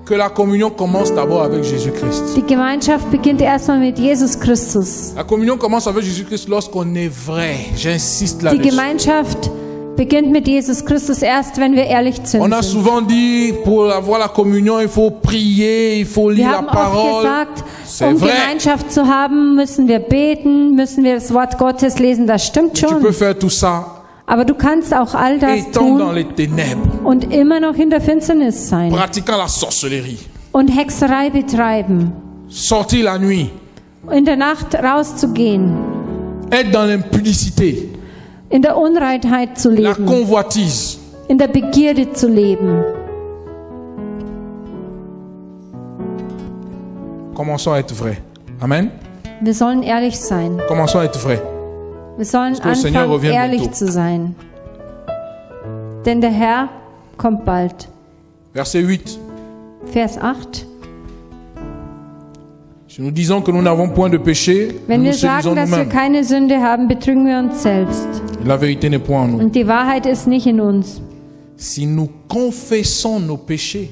Que la communion commence d'abord avec Jésus-Christ. Die Gemeinschaft beginnt erstmal mit Jesus Christus. La communion commence avec Jésus-Christ lorsqu'on est vrai. J'insiste Die là-dessus. Gemeinschaft beginnt mit Jesus Christus erst, wenn wir ehrlich zu On a sind. souvent dit, pour avoir la communion, il faut prier, il faut Wir lire la haben oft parole. gesagt, um vrai. Gemeinschaft zu haben, müssen wir beten, müssen wir das Wort Gottes lesen. Das stimmt Tu peux schon. faire tout ça Aber du kannst auch all das tun und immer noch in der Finsternis sein pratiquant la sorcellerie, und Hexerei betreiben, sortir la nuit, in der Nacht rauszugehen, être dans l'impudicité, in der Unreinheit zu la leben, convoitise. in der Begierde zu leben. Commençons à être vrais. Amen. Wir sollen ehrlich sein. Commençons à être vrais. Wir sollen anfangen, ehrlich zu sein. Denn der Herr kommt bald. Verset 8. Vers 8. Si nous disons que nous n'avons point de péché, Wenn nous wir nous sagen, dass wir keine Sünde haben, betrügen wir uns selbst. La vérité n'est point en nous. Und die Wahrheit ist nicht in uns. Si nous confessons nos péchés,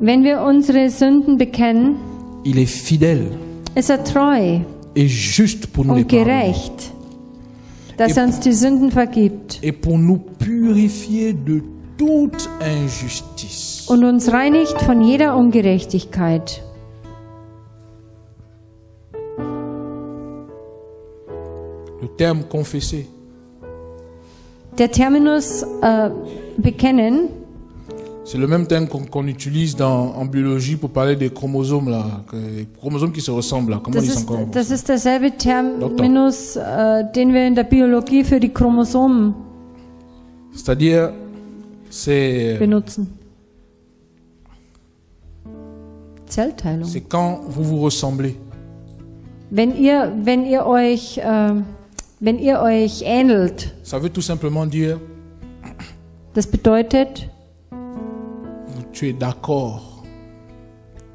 Wenn wir unsere Sünden bekennen, il est fidèle ist er treu et juste pour nous les und pardonner gerecht, dass er uns die Sünden vergibt et pour nous purifier de toute injustice. und uns reinigt von jeder Ungerechtigkeit. Le terme confesser, Der Terminus äh, bekennen c'est le même terme qu'on qu'on utilise dans, en biologie pour parler des chromosomes là, que- chromosomes qui se ressemblent là. Comment Das ist, encore das ist derselbe Terminus, äh, den wir in der Biologie für die Chromosomen C'est-à-dire, c'est benutzen. Zellteilung. c'est quand vous vous ressemblez. Wenn ihr, wenn ihr euch, äh, wenn ihr euch ähnelt, Ça veut tout simplement dire das bedeutet, tu es d'accord.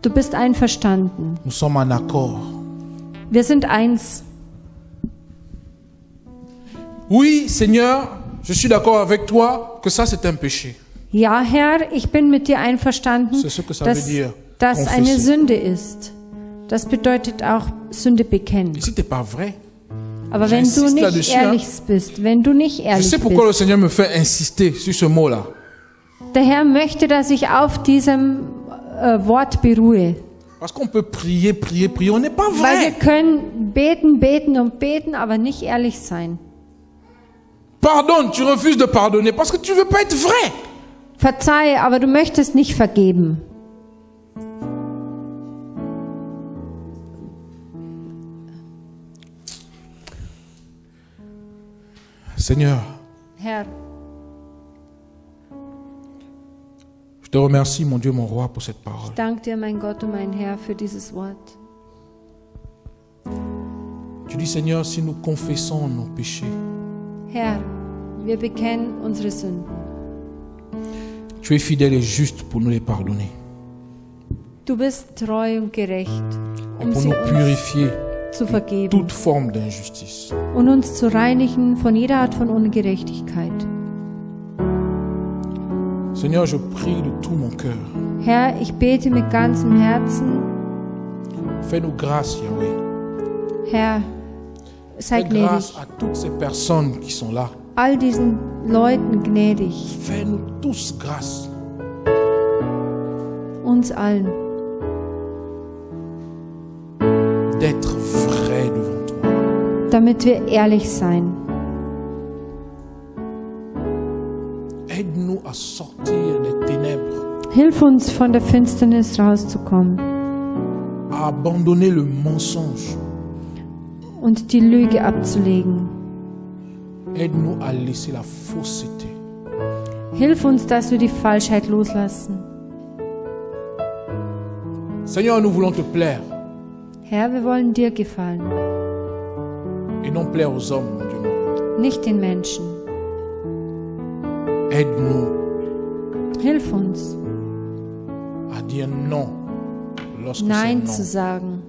du bist einverstanden. Nous sommes en accord. Wir sind eins. Oui, Seigneur, je suis d'accord avec toi que ça c'est un péché. Ja, Herr, ich bin mit dir einverstanden, C'est ce que ça dass veut dire, das eine. Sünde ist. Das bedeutet auch Sünde bekennen. T'es pas vrai, Aber wenn du nicht ehrlich bist, wenn du nicht je ehrlich sais pourquoi le bist, Seigneur me fait insister sur ce mot-là. der Herr möchte, dass ich auf diesem äh, Wort beruhe. Parce qu'on peut prier, prier, prier, on n'est pas Weil wir vrai. können beten, beten und beten, aber nicht ehrlich sein. Pardonne, tu refuses de pardonner parce que tu veux pas être vrai. Verzeihe, aber du möchtest nicht vergeben. Seigneur, Herr, je te remercie, mon Dieu, mon roi, pour cette parole. ich danke dir, mein Gott und mein Herr, für dieses Wort. Tu dis, Seigneur, si nous confessons nos péchés, Herr, wir bekennen unsere Sünden. tu es fidèle et juste pour nous les pardonner Du bist treu und gerecht, et um pour sie nous uns purifier zu vergeben und uns zu reinigen von jeder Art von Ungerechtigkeit. Seigneur, je prie de tout mon cœur. Herr, ich bete mit ganzem Herzen. Fais-nous grâce, Yahweh. Herr, sei Fais grâce gnädig. à toutes ces personnes qui sont là. All diesen Leuten gnädig, Fais-nous tous grâce. uns allen, damit wir ehrlich sein. Hilf uns, von der Finsternis rauszukommen und die Lüge abzulegen. Hilf uns, dass wir die Falschheit loslassen. Seigneur, nous voulons te plaire Herr, wir wollen dir gefallen, et non plaire aux hommes, non. nicht den Menschen. Aide-nous Hilf uns, à dire non lorsque Nein c'est zu non, sagen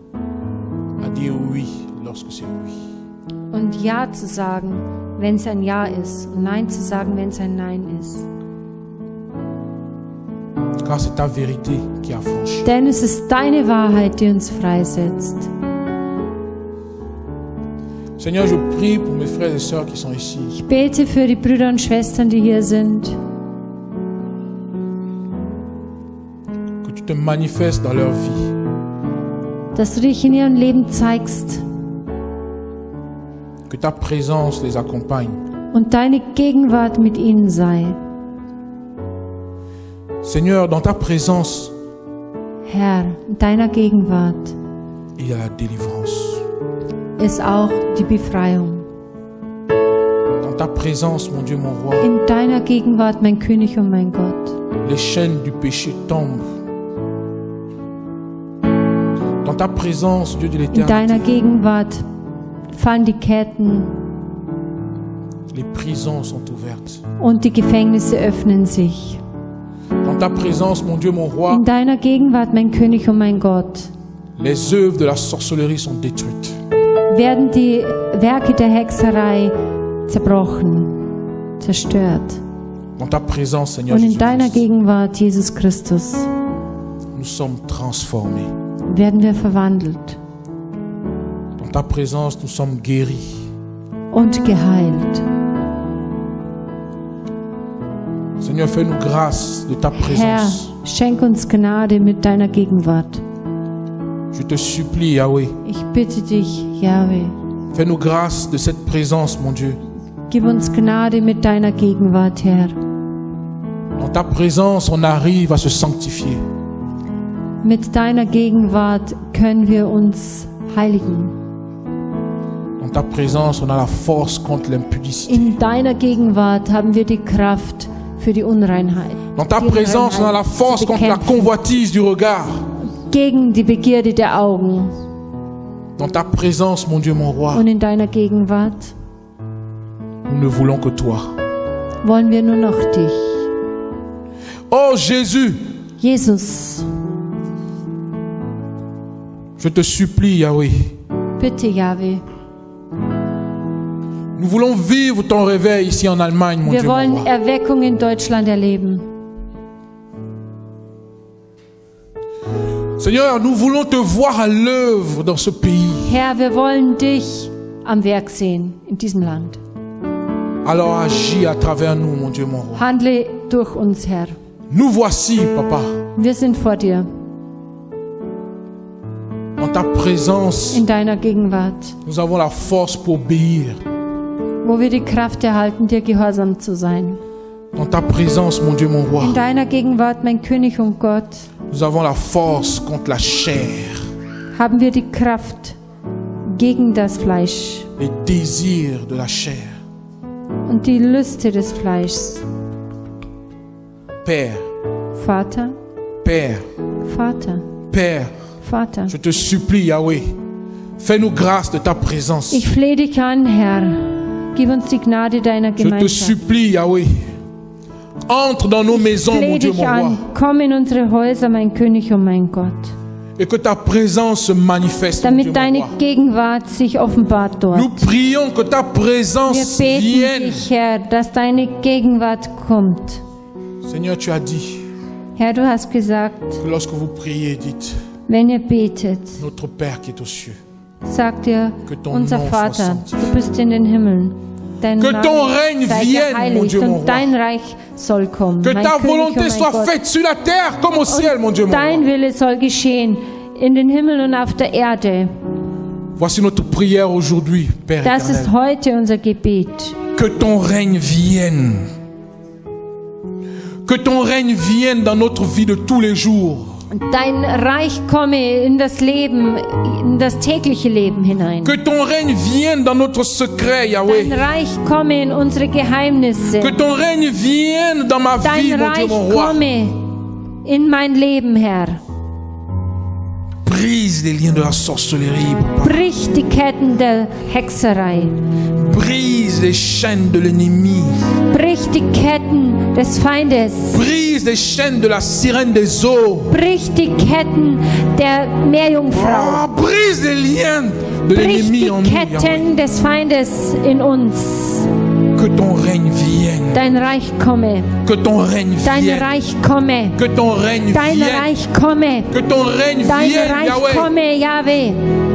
à dire oui lorsque c'est oui. und Ja zu sagen, wenn es ein Ja ist und Nein zu sagen, wenn es ein Nein ist. Car c'est ta vérité qui a franchi. Denn es ist deine Wahrheit, die uns freisetzt. Seigneur, je prie pour mes frères et sœurs qui sont ici. Ich bete für die Brüder und Schwestern, die hier sind, Que tu te manifestes dans leur vie. dass du dich in ihrem Leben zeigst Que ta présence les accompagne. und deine Gegenwart mit ihnen sei. Seigneur, dans ta présence, Herr, in deiner Gegenwart il y a la délivrance. Ist auch die Befreiung. Dans ta présence, mon Dieu, mon roi, In deiner Gegenwart, mein König und mein Gott. les chaînes du péché tombent. Dans ta présence, Dieu de In l'éternité, deiner Gegenwart fallen die Ketten les prisons sont ouvertes. und die Gefängnisse öffnen sich. Dans ta présence, mon Dieu, mon roi, In deiner Gegenwart, mein König und mein Gott, les œuvres de la sorcellerie sont détruites. Werden die Werke der Hexerei zerbrochen, zerstört. Dans ta présence, Seigneur Und in deiner Gegenwart, Jesus Christus, nous sommes transformés. werden wir verwandelt Dans ta présence, nous sommes guéris. und geheilt. Seigneur, fais-nous grâce de ta Herr, présence. schenk uns Gnade mit deiner Gegenwart. Je te supplie, Yahweh, Ich bitte dich, Yahweh, fais-nous grâce de cette présence, mon Dieu. gib uns Gnade mit deiner Gegenwart, Herr. Dans ta présence, on arrive à se sanctifier. Mit deiner Gegenwart können wir uns heiligen. Dans ta présence, on a la force contre l'impudicité. In deiner Gegenwart haben wir die Kraft für die Unreinheit. Dans ta die présence, on a la force contre la convoitise du regard. Gegen die Begierde der Augen. Dans ta présence, mon Dieu, mon roi, Und in deiner Gegenwart nous ne voulons que toi. wollen wir nur noch dich. Oh Jésus, Jesus, je te supplie, Yahweh. bitte, Yahweh. Nous voulons vivre ton réveil ici en Allemagne, mon Wir Dieu, mon wollen roi. Erweckung in Deutschland erleben. Seigneur, nous voulons te voir à l'œuvre dans ce pays. Herr, wir wollen dich am Werk sehen in diesem Land. Alors agis à travers nous, mon Dieu, mon roi. Handle durch uns, Herr. Nous voici, Papa, Wir sind vor dir, en ta présence. in deiner Gegenwart, Nous avons la force pour obéir. wo wir die Kraft erhalten, dir gehorsam zu sein. Dans ta présence, mon Dieu, mon roi, In deiner Gegenwart, mein König und Gott, nous avons la force contre la chair, haben wir die Kraft gegen das Fleisch les désirs de la chair. und die Lüste des Fleischs. Père, Vater, Père, Vater, Père, Vater. je te supplie, Yahweh, fais-nous grâce de ta présence. Ich flehe dich an, Herr. Gib uns die Gnade deiner Je te Gemeinschaft. supplie, Yahweh, entre dans nos maisons, mon Dieu, dich mon roi, an. Komm in unsere Häuser, mein König und mein Gott. et que ta présence se manifeste, mon Dieu, Damit mon deine roi. Gegenwart sich offenbart dort. Nous prions que ta Wir présence beten vienne. dich, Herr, dass deine Gegenwart kommt. Seigneur, tu as dit Herr, du hast gesagt, que lorsque vous priez, dites wenn ihr betet, Notre Père qui est aux cieux. sagt ihr, Que ton unser nom soit Vater, sanctifié. du bist in den Himmeln. Que ton règne vienne, mon Dieu, mon roi. Que ta König volonté soit faite sur la terre comme au ciel, mon Dieu, mon roi. Voici notre prière aujourd'hui, Père Das ist éternel. heute unser Gebet. Que ton règne vienne. Que ton règne vienne dans notre vie de tous les jours. Dein Reich komme in das Leben, in das tägliche Leben hinein. Que ton règne vienne dans notre secret, Dein Yahweh. Reich komme in unsere Geheimnisse. Que ton règne vienne dans ma vie, Dein mon Dieu, Reich mon roi. komme in mein Leben, Herr. Brise les liens de la sorcellerie. Brich die Ketten der Hexerei. Brise les chaînes de l'ennemi. Brich die Ketten des Feindes. Brise les chaînes de la sirène des eaux. Brich die Ketten der Meerjungfrau. Oh, brise les liens de Brich l'ennemi die en nous. Yahweh. Ketten des Feindes in uns. Que ton règne vienne. Dein Reich komme. Que ton règne Dein vienne. Reich komme. Que ton règne Dein vienne. Reich komme. Que ton règne Dein vienne, Reich Yahweh. komme, Yahweh.